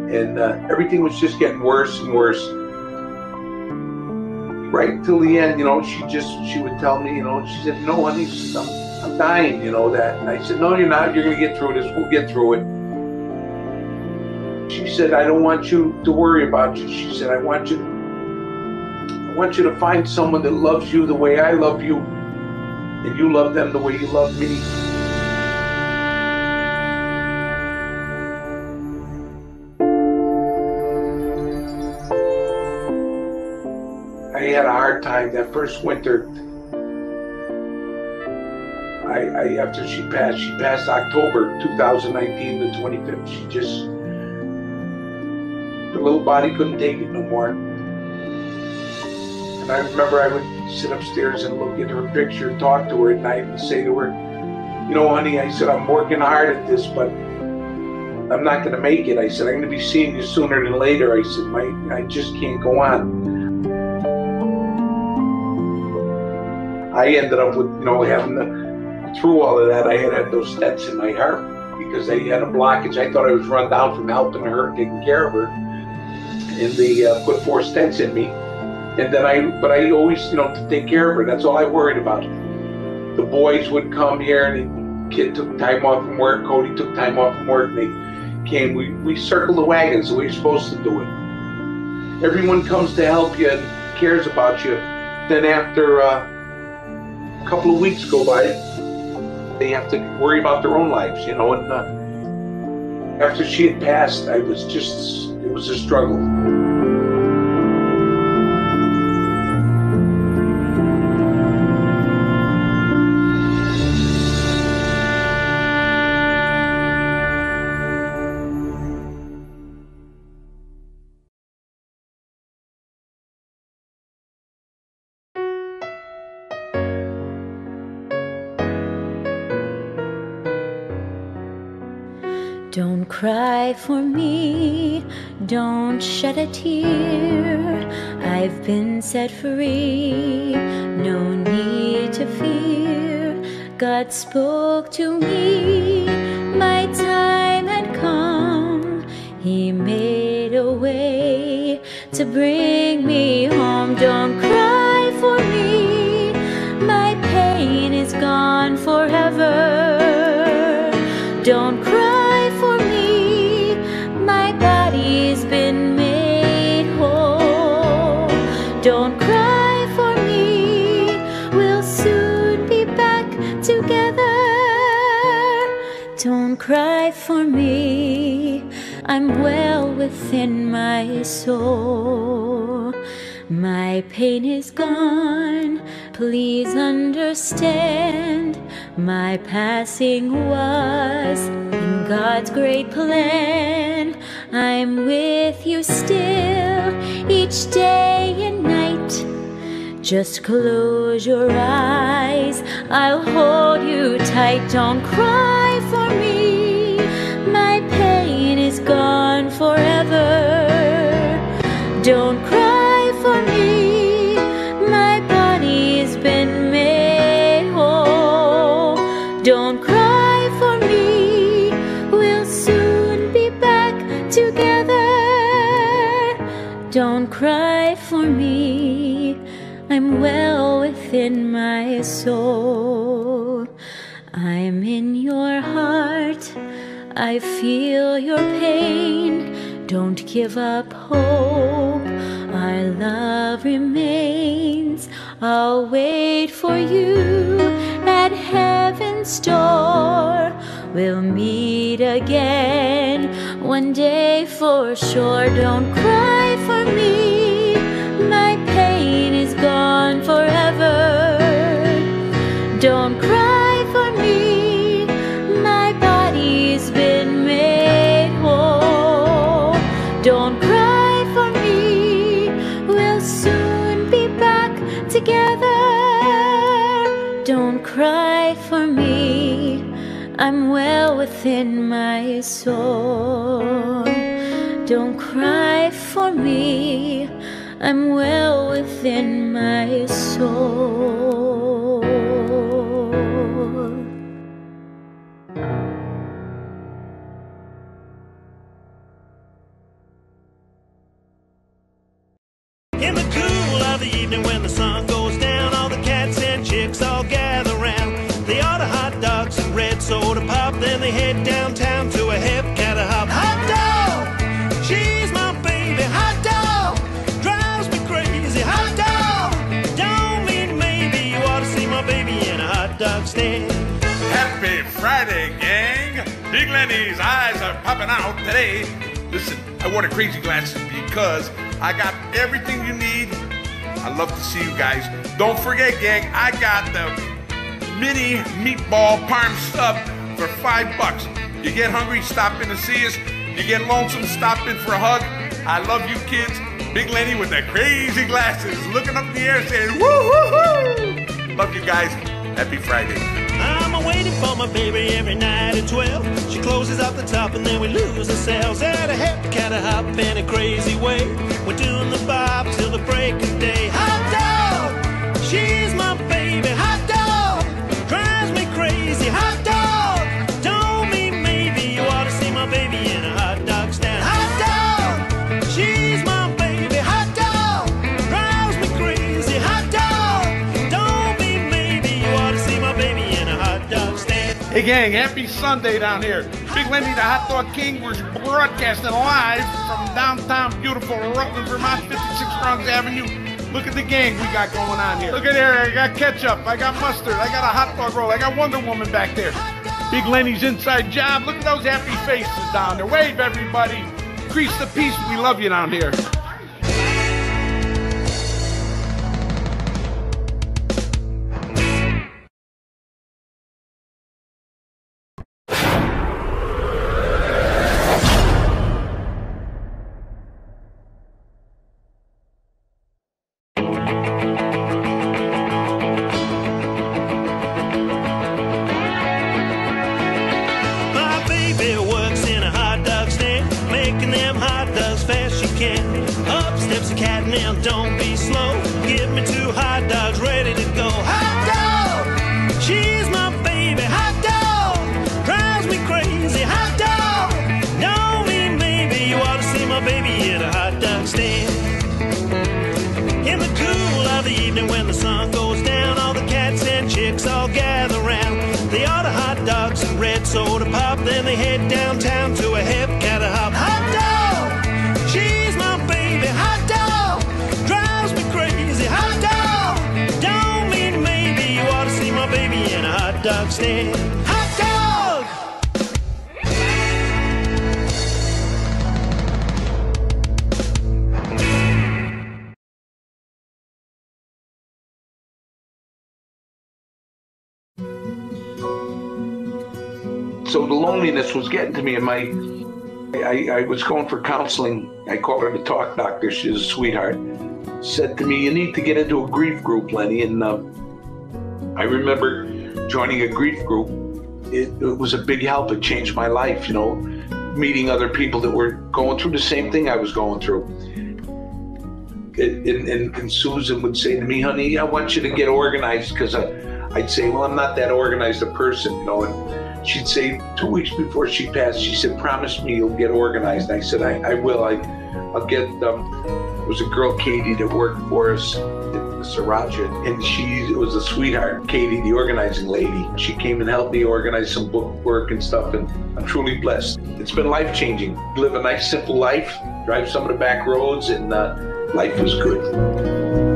And uh, everything was just getting worse and worse. Right till the end, you know, she just she would tell me, you know, she said, "No, honey, I'm, I'm dying," you know that. And I said, "No, you're not. You're gonna get through this. We'll get through it." She said, I don't want you to worry about you. She said, I want you I want you to find someone that loves you the way I love you, and you love them the way you love me. Had a hard time that first winter. I, I after she passed, she passed October 2019, the 25th. She just her little body couldn't take it no more. And I remember I would sit upstairs and look at her picture, talk to her at night, and say to her, "You know, honey," I said, "I'm working hard at this, but." I'm not going to make it. I said, I'm going to be seeing you sooner than later. I said, my, I just can't go on. I ended up with, you know, having to, through all of that, I had had those stents in my heart because they had a blockage. I thought I was run down from helping her, taking care of her. And they uh, put four stents in me. And then I, but I always, you know, to take care of her. That's all I worried about. The boys would come here and the kid took time off from work. Cody took time off from work. And they, came, we, we circled the wagons the way you're supposed to do it. Everyone comes to help you and cares about you. Then after uh, a couple of weeks go by, they have to worry about their own lives, you know. And uh, after she had passed, I was just, it was a struggle. For me, don't shed a tear. I've been set free, no need to fear. God spoke to me, my time had come. He made a way to bring me home. Don't cry for me, my pain is gone forever. Don't for me, I'm well within my soul. My pain is gone, please understand. My passing was in God's great plan. I'm with you still each day and night. Just close your eyes, I'll hold you tight. Don't cry forever. Don't cry for me, my body's been made whole. Don't cry for me, we'll soon be back together. Don't cry for me, I'm well within my soul. I'm in your heart, I feel your pain. Don't give up hope, our love remains. I'll wait for you at heaven's door. We'll meet again one day for sure. Don't cry for me, my pain is gone forever. Don't cry I'm well within my soul. Don't cry for me, I'm well within my soul. In the cool of the evening when the sun goes down, Big Lenny's eyes are popping out today. Listen, I wore the crazy glasses because I got everything you need. I love to see you guys. Don't forget, gang, I got the mini meatball parm sub for five bucks. You get hungry, stop in to see us. You get lonesome, stop in for a hug. I love you kids. Big Lenny with the crazy glasses, looking up in the air saying, woo, woo, woo. Love you guys. Happy Friday. I'm waiting for my baby every night at 12. She closes up the top and then we lose ourselves at a hip cat a hop in a crazy way. We're doing the bob till the break of day. Hot dog, she's gang, happy Sunday down here. Big Lenny, the Hot Dog King, we're broadcasting live from downtown beautiful Rutland, Vermont, 56 Bronx Avenue. Look at the gang we got going on here. Look at there, I got ketchup, I got mustard, I got a hot dog roll, I got Wonder Woman back there. Big Lenny's inside job. Look at those happy faces down there. Wave everybody. Crease the peace. We love you down here. My I, I was going for counseling. I called her the talk doctor. She's a sweetheart. Said to me you need to get into a grief group lenny. And uh, i remember joining a grief group. It, it was a big help. It changed my life you know. Meeting other people that were going through the same thing i was going through. And, and, and susan would say to me honey i want you to get organized because i'd say well i'm not that organized a person you know and she'd say two weeks before she passed, she said, "Promise me you'll get organized." And I said, "I, I will. I, I'll get." Um, there was a girl, Katie, that worked for us at Sriracha, and she was a sweetheart. Katie, the organizing lady, she came and helped me organize some book work and stuff, and I'm truly blessed. It's been life changing. Live a nice, simple life, drive some of the back roads, and uh, life was good.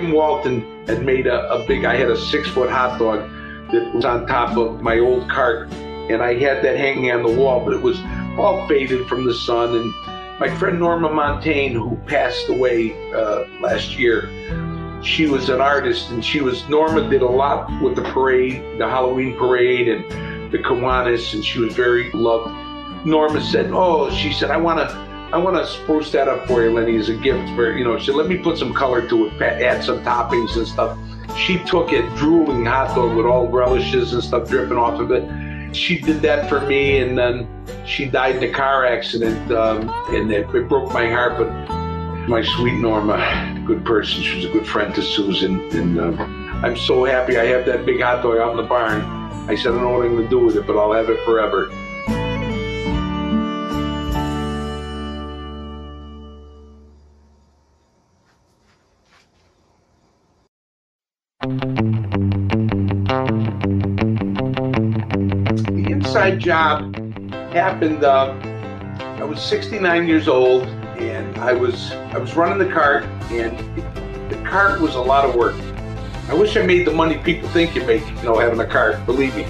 Jim Walton had made a, a big, I had a six foot hot dog that was on top of my old cart. And I had that hanging on the wall, but it was all faded from the sun. And my friend Norma Montaigne, who passed away uh, last year, she was an artist and she was, Norma did a lot with the parade, the Halloween parade and the Kiwanis, and she was very loved. Norma said, Oh, she said, I want to I want to spruce that up for you, Lenny, as a gift for, you know, she let me put some color to it, add some toppings and stuff. She took it, drooling hot dog with all relishes and stuff dripping off of it. She did that for me, and then she died in a car accident, um, and it, it broke my heart. But my sweet Norma, good person, she was a good friend to Susan, and um, I'm so happy I have that big hot dog out in the barn. I said, I don't know what I'm going to do with it, but I'll have it forever. Job happened. Uh, I was 69 years old, and I was I was running the cart, and the cart was a lot of work. I wish I made the money people think you make, you know, having a cart. Believe me.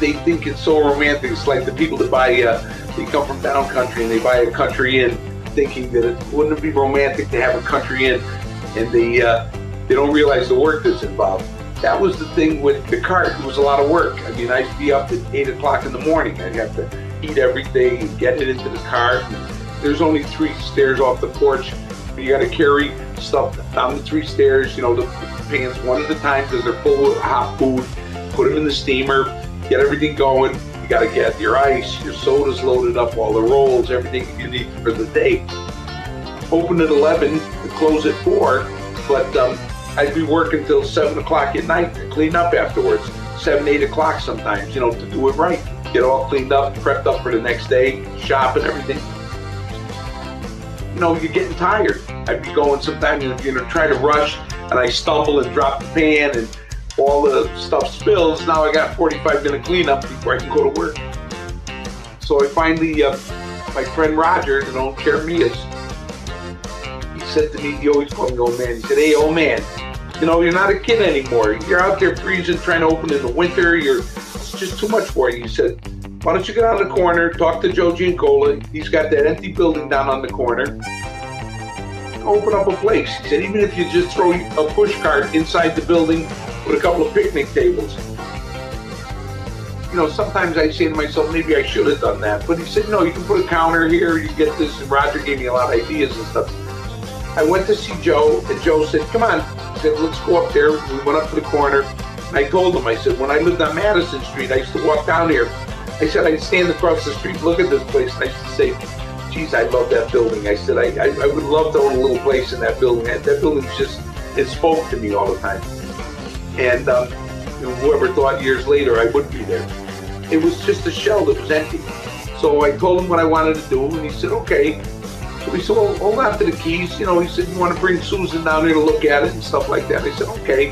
They think it's so romantic. It's like the people that buy, uh, they come from down country and they buy a country inn thinking that it wouldn't it be romantic to have a country inn and they, uh, they don't realize the work that's involved. That was the thing with the cart. It was a lot of work. I mean, I'd be up at 8 o'clock in the morning. I'd have to eat everything and get it into the cart. There's only three stairs off the porch. You got to carry stuff down the three stairs, you know, the pans one at a time because they're full of hot food. Put them in the steamer, get everything going. You got to get your ice, your sodas loaded up, all the rolls, everything you need for the day. Open at 11, close at 4, but um, I'd be working till 7 o'clock at night to clean up afterwards. 7, 8 o'clock sometimes, you know, to do it right. Get all cleaned up, prepped up for the next day, shop and everything. You know, you're getting tired. I'd be going sometimes, you know, try to rush, and I stumble and drop the pan, and all the stuff spills. Now I got 45 minute cleanup before I can go to work. So I finally, uh, my friend Roger, you know, Jeremias, he said to me, he always called me old man. He said, "Hey, old man, you know, you're not a kid anymore. You're out there freezing, trying to open in the winter. You're it's just too much for you." He said, "Why don't you get out of the corner, talk to Joe Giancola? He's got that empty building down on the corner." open up a place. He said, even if you just throw a push cart inside the building with a couple of picnic tables. You know, sometimes I say to myself, maybe I should have done that. But he said, no, you can put a counter here, you get this. And Roger gave me a lot of ideas and stuff. I went to see Joe, and Joe said, come on. Said, let's go up there. We went up to the corner. And I told him, I said, when I lived on Madison Street, I used to walk down here. I said, I'd stand across the street, look at this place, and I used to say, geez, I love that building. I said, I, I, I would love to own a little place in that building. That, that building's just, it spoke to me all the time. And um, whoever thought years later I would be there. It was just a shell that was empty. So I told him what I wanted to do, and he said, okay. So he said, well, hold on to the keys. You know, he said, you want to bring Susan down here to look at it and stuff like that. I said, okay.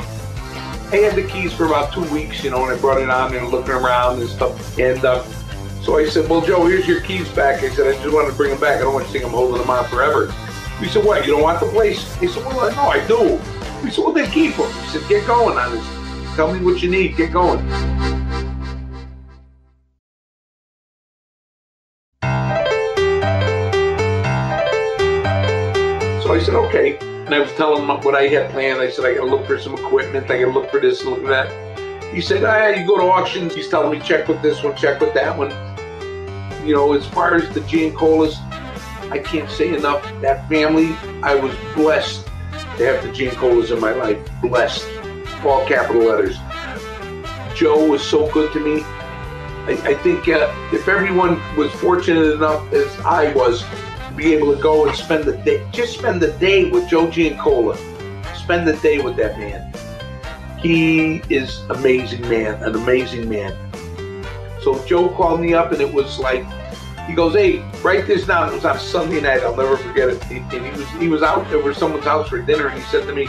I had the keys for about two weeks, you know, and I brought it on and looking around and stuff. And uh, so I said, well, Joe, here's your keys back. I said, I just wanted to bring them back. I don't want to think I'm holding them on forever. He said, what, you don't want the place? He said, well, no, I do. He said, well, then keep them. He said, get going on this. Tell me what you need. Get going. And I was telling him what I had planned. I said, I got to look for some equipment. I got to look for this and look for that. He said, ah, you go to auctions. He's telling me, check with this one, check with that one. You know, as far as the Giancolas, I can't say enough. That family, I was blessed to have the Giancolas in my life. Blessed. All capital letters. Joe was so good to me. I, I think uh, if everyone was fortunate enough as I was be able to go and spend the day, just spend the day with Joe Giancola, spend the day with that man. He is amazing man, an amazing man. So Joe called me up and it was like, he goes, hey, write this down. It was on Sunday night. I'll never forget it. And he was he was out over someone's house for dinner and he said to me,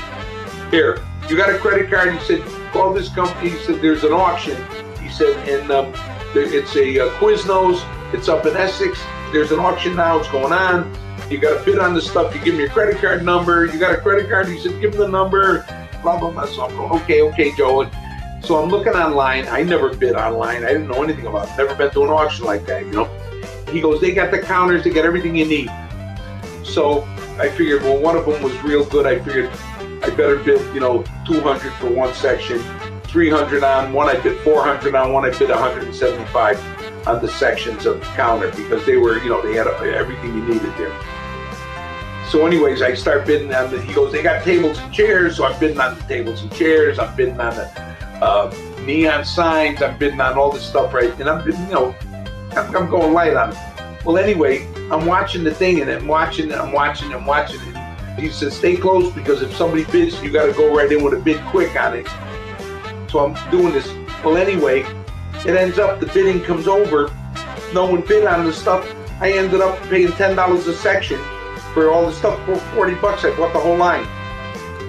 here, you got a credit card? He said, call this company. He said, there's an auction. He said, and um, it's a uh, Quiznos. It's up in Essex. There's an auction now. It's going on. You got to bid on the stuff. You give me your credit card number. You got a credit card? He said, give him the number. Blah, blah, blah. So I'm going, okay, okay, Joe. And so I'm looking online. I never bid online. I didn't know anything about it. Never been to an auction like that, you know. He goes, they got the counters. They got everything you need. So I figured, well, one of them was real good. I figured I better bid, you know, 200 for one section, 300 on one. I bid 400 on one. I bid 175 on the sections of the counter because they were, you know, they had everything you needed there. So, anyways, I start bidding on the. He goes, they got tables and chairs, so I'm bidding on the tables and chairs. I'm bidding on the uh, neon signs. I'm bidding on all this stuff, right? And I'm, bidding, you know, I'm, I'm going light on it. Well, anyway, I'm watching the thing and I'm watching and I'm watching and watching it. He says, stay close because if somebody bids, you got to go right in with a bid quick on it. So I'm doing this. Well, anyway, it ends up the bidding comes over. No one bid on the stuff. I ended up paying ten dollars a section for all the stuff for forty bucks. I bought the whole line.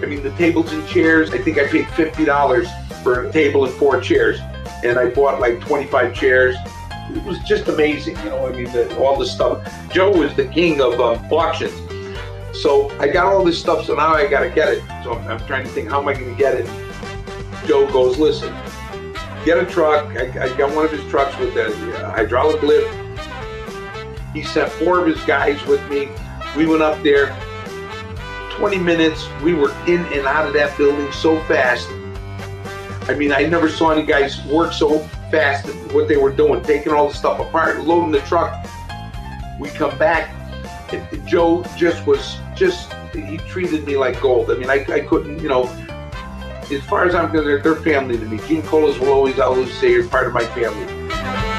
I mean, the tables and chairs. I think I paid fifty dollars for a table and four chairs, and I bought like twenty-five chairs. It was just amazing, you know. I mean, the, all the stuff. Joe was the king of um, auctions. So I got all this stuff, so now I got to get it. So I'm, I'm trying to think, how am I going to get it? Joe goes, listen, get a truck. I, I got one of his trucks with a hydraulic lift. He sent four of his guys with me. We went up there. 20 minutes. We were in and out of that building so fast. I mean, I never saw any guys work so fast at what they were doing, taking all the stuff apart, loading the truck. We come back. Joe just was just he treated me like gold. I mean, I, I couldn't, you know, as far as I'm concerned, they're, family to me. Giancolas will always, always say, you're part of my family.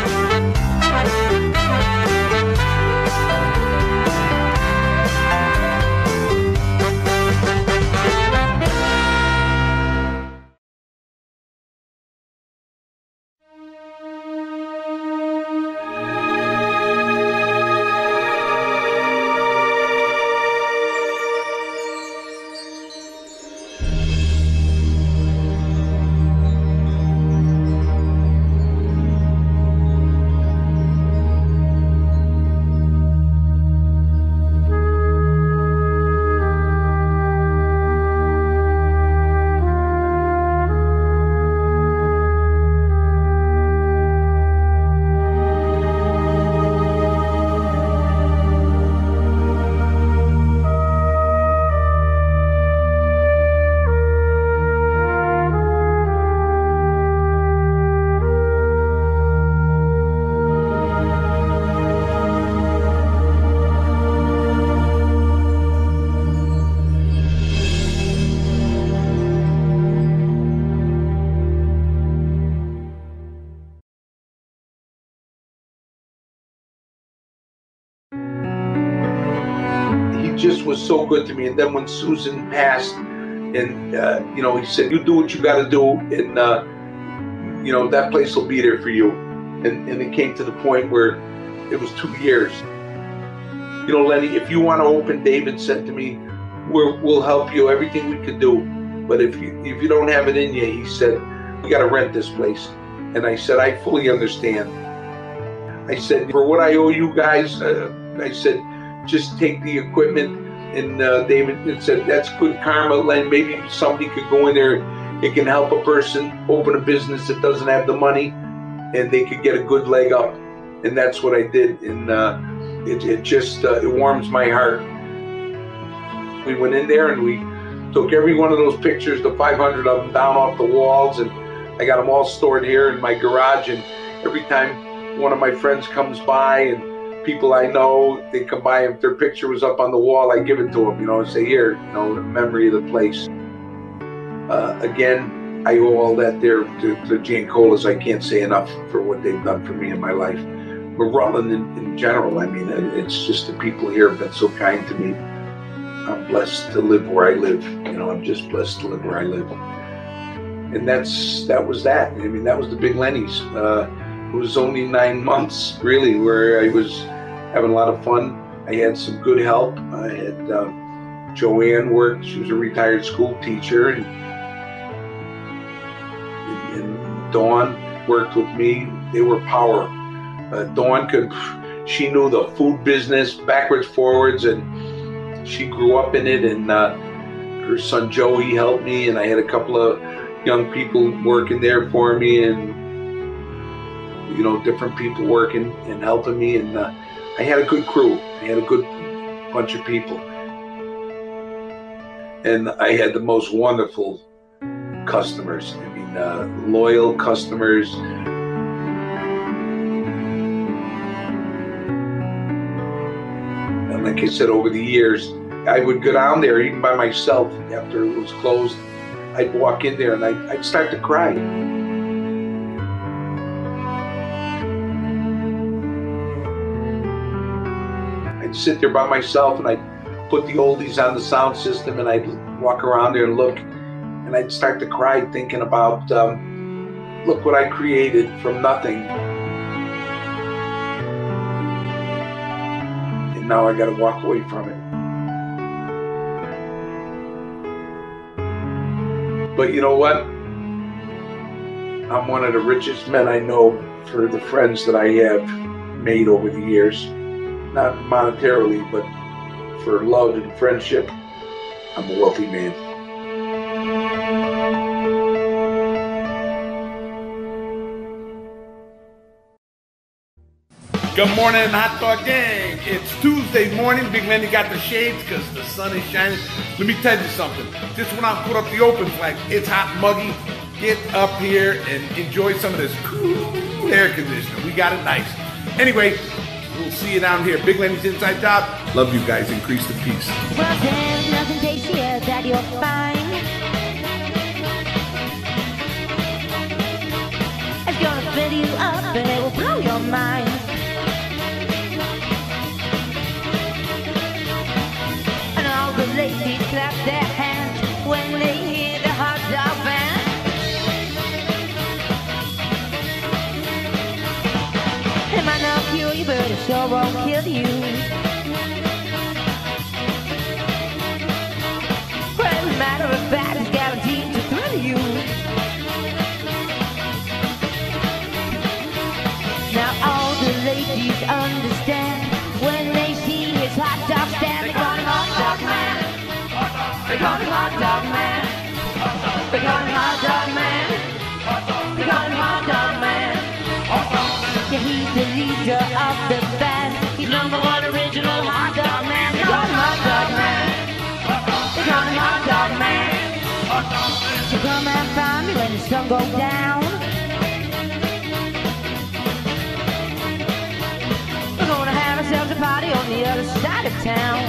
Was so good to me. And then when Susan passed, and uh, you know, he said, "You do what you got to do, and uh, you know that place will be there for you." And and it came to the point where it was two years. You know, Lenny, if you want to open, David said to me, we're, "We'll help you. Everything we can do." But if you if you don't have it in you, he said, "We got to rent this place." And I said, "I fully understand." I said, "For what I owe you guys," uh, I said, "Just take the equipment." And uh, David said, "That's good karma, Len. Maybe somebody could go in there. It can help a person open a business that doesn't have the money, and they could get a good leg up." And that's what I did, and uh, it, it just uh, it warms my heart. We went in there and we took every one of those pictures, the 500 of them, down off the walls, and I got them all stored here in my garage. And every time one of my friends comes by and people I know, they come by if their picture was up on the wall, I give it to them, you know, and say, here, you know, memory of the place. Uh, again, I owe all that there to, to Giancolas. I can't say enough for what they've done for me in my life. But Rutland in, in general, I mean, it's just the people here have been so kind to me. I'm blessed to live where I live. You know, I'm just blessed to live where I live. And that's that was that. I mean, that was the Big Lenny's. Uh, it was only nine months, really, where I was having a lot of fun. I had some good help. I had um, Joanne worked. She was a retired school teacher, and, and Dawn worked with me. They were power. Uh, Dawn could. She knew the food business backwards, forwards, and she grew up in it. And uh, her son Joey helped me, and I had a couple of young people working there for me, and you know, different people working and helping me. And uh, I had a good crew. I had a good bunch of people, and I had the most wonderful customers. I mean, uh, loyal customers. And like I said, over the years, I would go down there even by myself after it was closed. I'd walk in there and I'd, I'd start to cry. I'd sit there by myself and I'd put the oldies on the sound system and I'd walk around there and look and I'd start to cry thinking about um, look what I created from nothing. And now I got to walk away from it. But you know what? I'm one of the richest men I know for the friends that I have made over the years. Not monetarily, but for love and friendship, I'm a wealthy man. Good morning, hot dog gang. It's Tuesday morning. Big Lenny got the shades because the sun is shining. Let me tell you something. Just when I put up the open flag, it's hot, muggy. Get up here and enjoy some of this cool air conditioner. We got it nice. Anyway, we'll see you down here. Big Lenny's Inside Job. Love you guys. Increase the peace. Well, there's nothing that find. It's gonna fill you up and it will blow your mind. Sure won't kill you. Well, matter of fact, it's guaranteed to thrill you. Now all the ladies understand when they see his hot dog stand. They call him hot dog man. They call him hot dog man. They call him hot dog man. They call him hot dog man. Yeah, he's leader of the band. He's number one original hot dog man. They call him hot dog man. They call him hot dog man. So come and find me when the sun goes down. We're gonna have ourselves a party on the other side of town.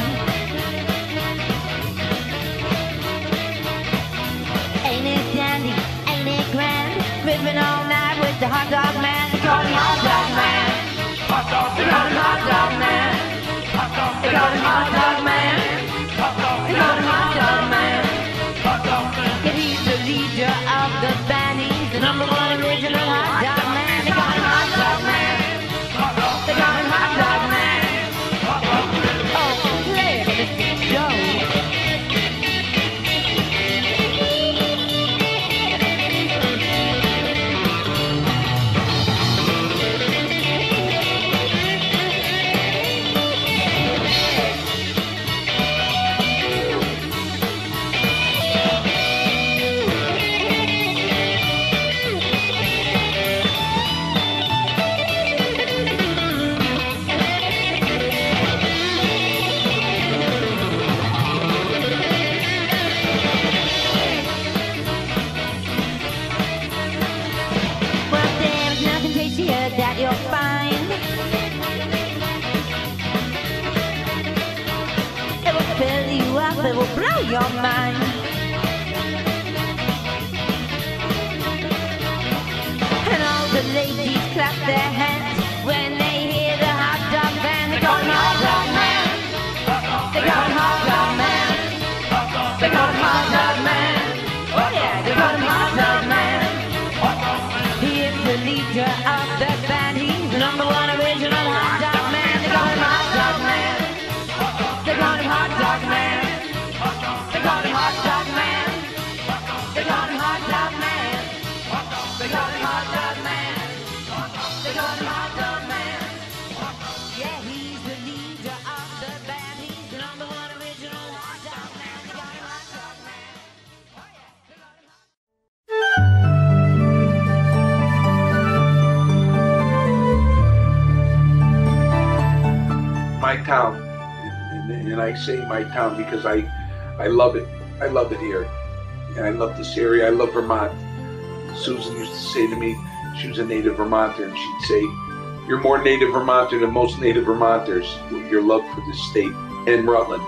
Ain't it dandy? Ain't it grand? Ripping all night with the hot dog man. They say my town because I, I love it. I love it here, and I love this area. I love Vermont. Susan used to say to me, she was a native Vermonter, and she'd say, "You're more native Vermonter than most native Vermonters. with Your love for this state and Rutland."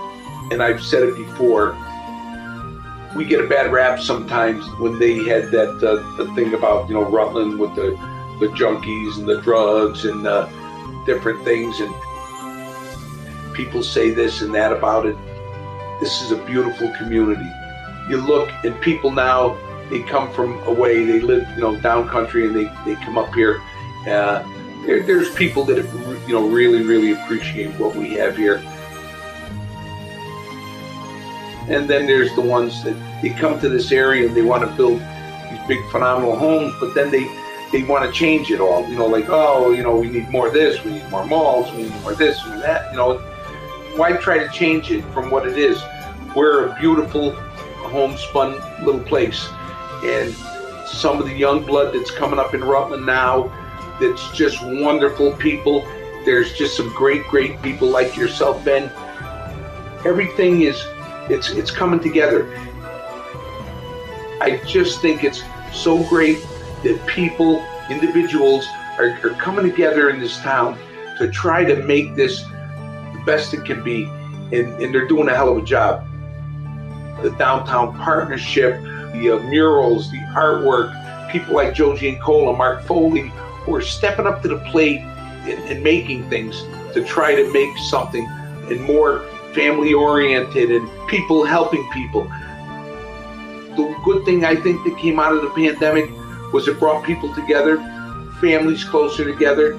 And I've said it before. We get a bad rap sometimes when they had that uh, the thing about you know Rutland with the the junkies and the drugs and uh, different things and people say this and that about it. This is a beautiful community. You look and people now, they come from away, they live, you know, down country and they, they come up here. Uh, there, there's people that, you know, really, really appreciate what we have here. And then there's the ones that they come to this area and they want to build these big phenomenal homes, but then they, they want to change it all. You know, like, oh, you know, we need more of this, we need more malls, we need more this and that, you know why try to change it from what it is? We're a beautiful, homespun little place, and some of the young blood that's coming up in Rutland now, that's just wonderful people. There's just some great, great people like yourself, Ben. Everything is, it's it's coming together. I just think it's so great that people, individuals, are, are coming together in this town to try to make this best it can be. And, and they're doing a hell of a job. The downtown partnership, the uh, murals, the artwork, people like Joe Giancola, Mark Foley, who are stepping up to the plate and, and making things to try to make something and more family oriented and people helping people. The good thing I think that came out of the pandemic was it brought people together, families closer together,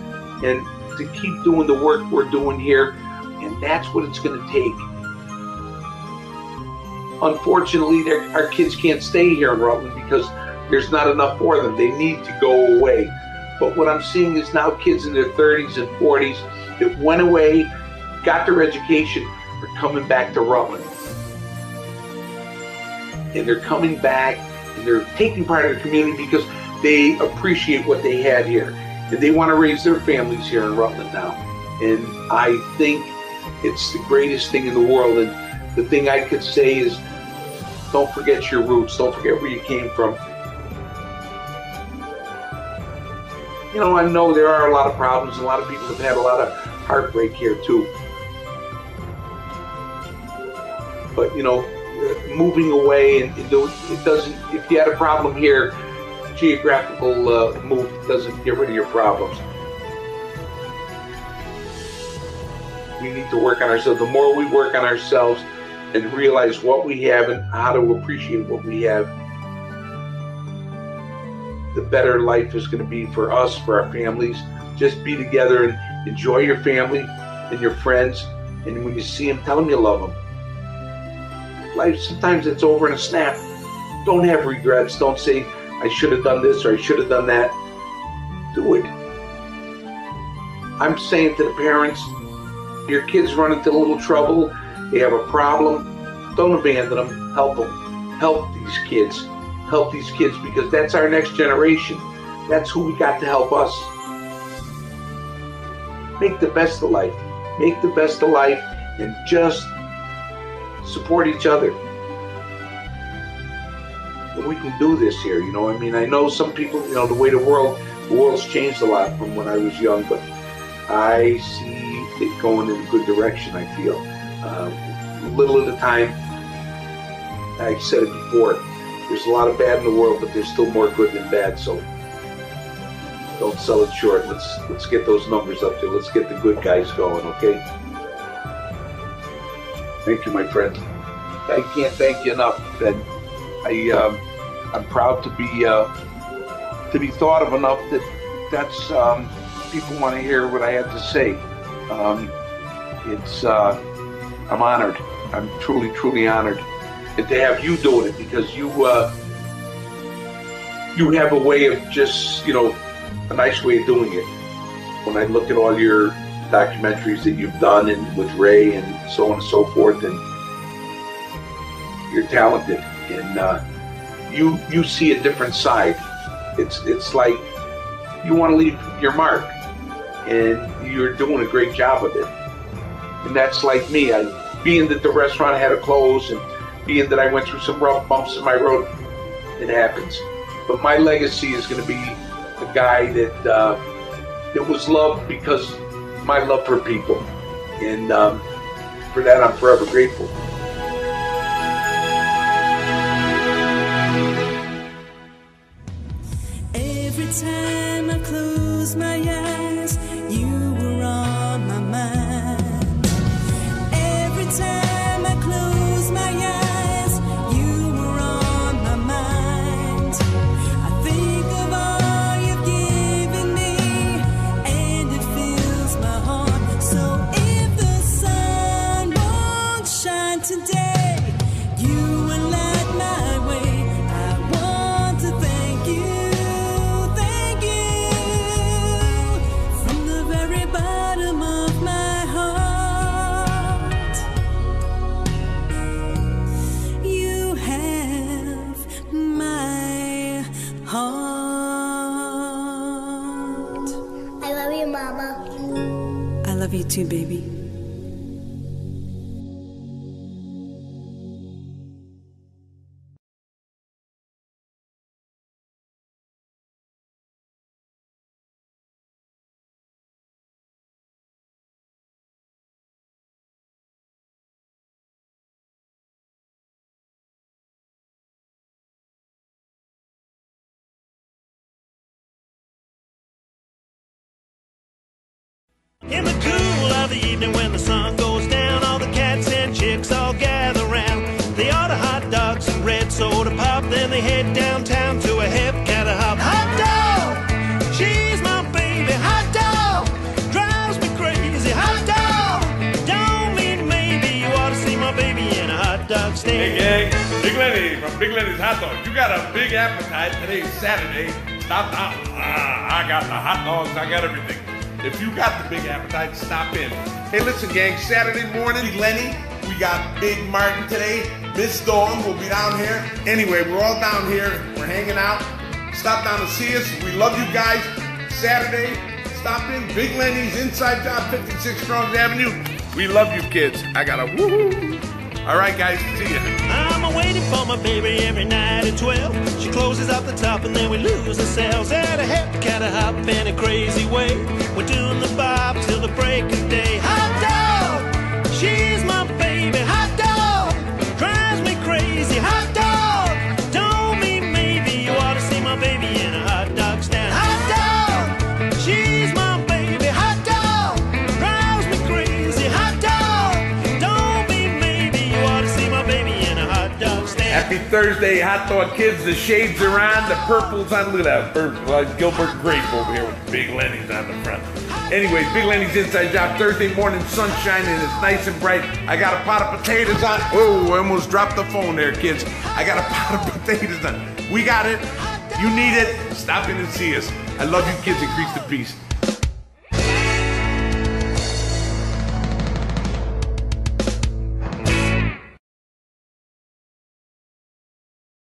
and to keep doing the work we're doing here. That's what it's going to take. Unfortunately, our kids can't stay here in Rutland because there's not enough for them. They need to go away. But what I'm seeing is now kids in their 30s and 40s that went away, got their education, are coming back to Rutland. And they're coming back and they're taking part of the community because they appreciate what they had here. And they want to raise their families here in Rutland now. And I think it's the greatest thing in the world. And the thing I could say is don't forget your roots, don't forget where you came from. You know, I know there are a lot of problems. A lot of people have had a lot of heartbreak here too. But you know, moving away and it doesn't. If you had a problem here, geographical uh, move doesn't get rid of your problems. Need to work on ourselves. The more we work on ourselves and realize what we have and how to appreciate what we have, the better life is going to be for us, for our families. Just be together and enjoy your family and your friends. And when you see them, tell them you love them. Life sometimes it's over in a snap. Don't have regrets. Don't say I should have done this or I should have done that. Do it. I'm saying to the parents, your kids run into a little trouble, they have a problem, don't abandon them. Help them. Help these kids. Help these kids because that's our next generation. That's who we got to help us. Make the best of life. Make the best of life and just support each other. We can do this here, you know. I mean, I know some people, you know, the way the world, the world's changed a lot from when I was young, but I see it going in a good direction. I feel um, little at a time. I said it before. There's a lot of bad in the world, but there's still more good than bad. So don't sell it short. Let's let's get those numbers up there. Let's get the good guys going. Okay. Thank you, my friend. I can't thank you enough, Ben. I um, I'm proud to be uh, to be thought of enough that that's um, people want to hear what I have to say. Um, it's uh, I'm honored. I'm truly, truly honored to have you doing it because you uh, you have a way of just you know a nice way of doing it. When I look at all your documentaries that you've done and with Ray and so on and so forth, and you're talented and uh, you you see a different side. It's it's like you want to leave your mark, and you're doing a great job of it. And that's like me. I being that the restaurant had to close and being that I went through some rough bumps in my road, it happens. But my legacy is going to be a guy that uh, that was loved because my love for people, and um, for that I'm forever grateful. Every time I close my eyes, baby. Of the evening when the sun goes down, all the cats and chicks all gather round. They order hot dogs and red soda pop, then they head downtown to a hip cat hop. Hot dog, she's my baby. Hot dog, drives me crazy. Hot dog, don't mean maybe you ought to see my baby in a hot dog stand. Hey gang, Big Lenny from Big Lenny's Hot Dogs. You got a big appetite. Today's Saturday. Stop down. Ah, I got the hot dogs. I got everything. If you got the big appetite, stop in. Hey, listen, gang. Saturday morning, Lenny. We got Big Martin today. Miss Storm will be down here. Anyway, we're all down here. We're hanging out. Stop down to see us. We love you guys. Saturday, stop in. Big Lenny's Inside Job 56 Strong Avenue. We love you, kids. I got a woohoo. All right, guys. See ya. I'm waiting for my baby every night at 12. She closes up the top and then we lose ourselves at a hip cat a hop in a crazy way. We're doing the bob till the break of day. Hot dog, Happy Thursday, hot dog kids. The shades are on, the purple's on. Look at that, uh, Gilbert Grape over here with Big Lenny's on the front. Anyways, Big Lenny's inside job Thursday morning, sunshine and it's nice and bright. I got a pot of potatoes on. Whoa, I almost dropped the phone there, kids. I got a pot of potatoes on. We got it. You need it. Stop in and see us. I love you, kids. Increase the peace.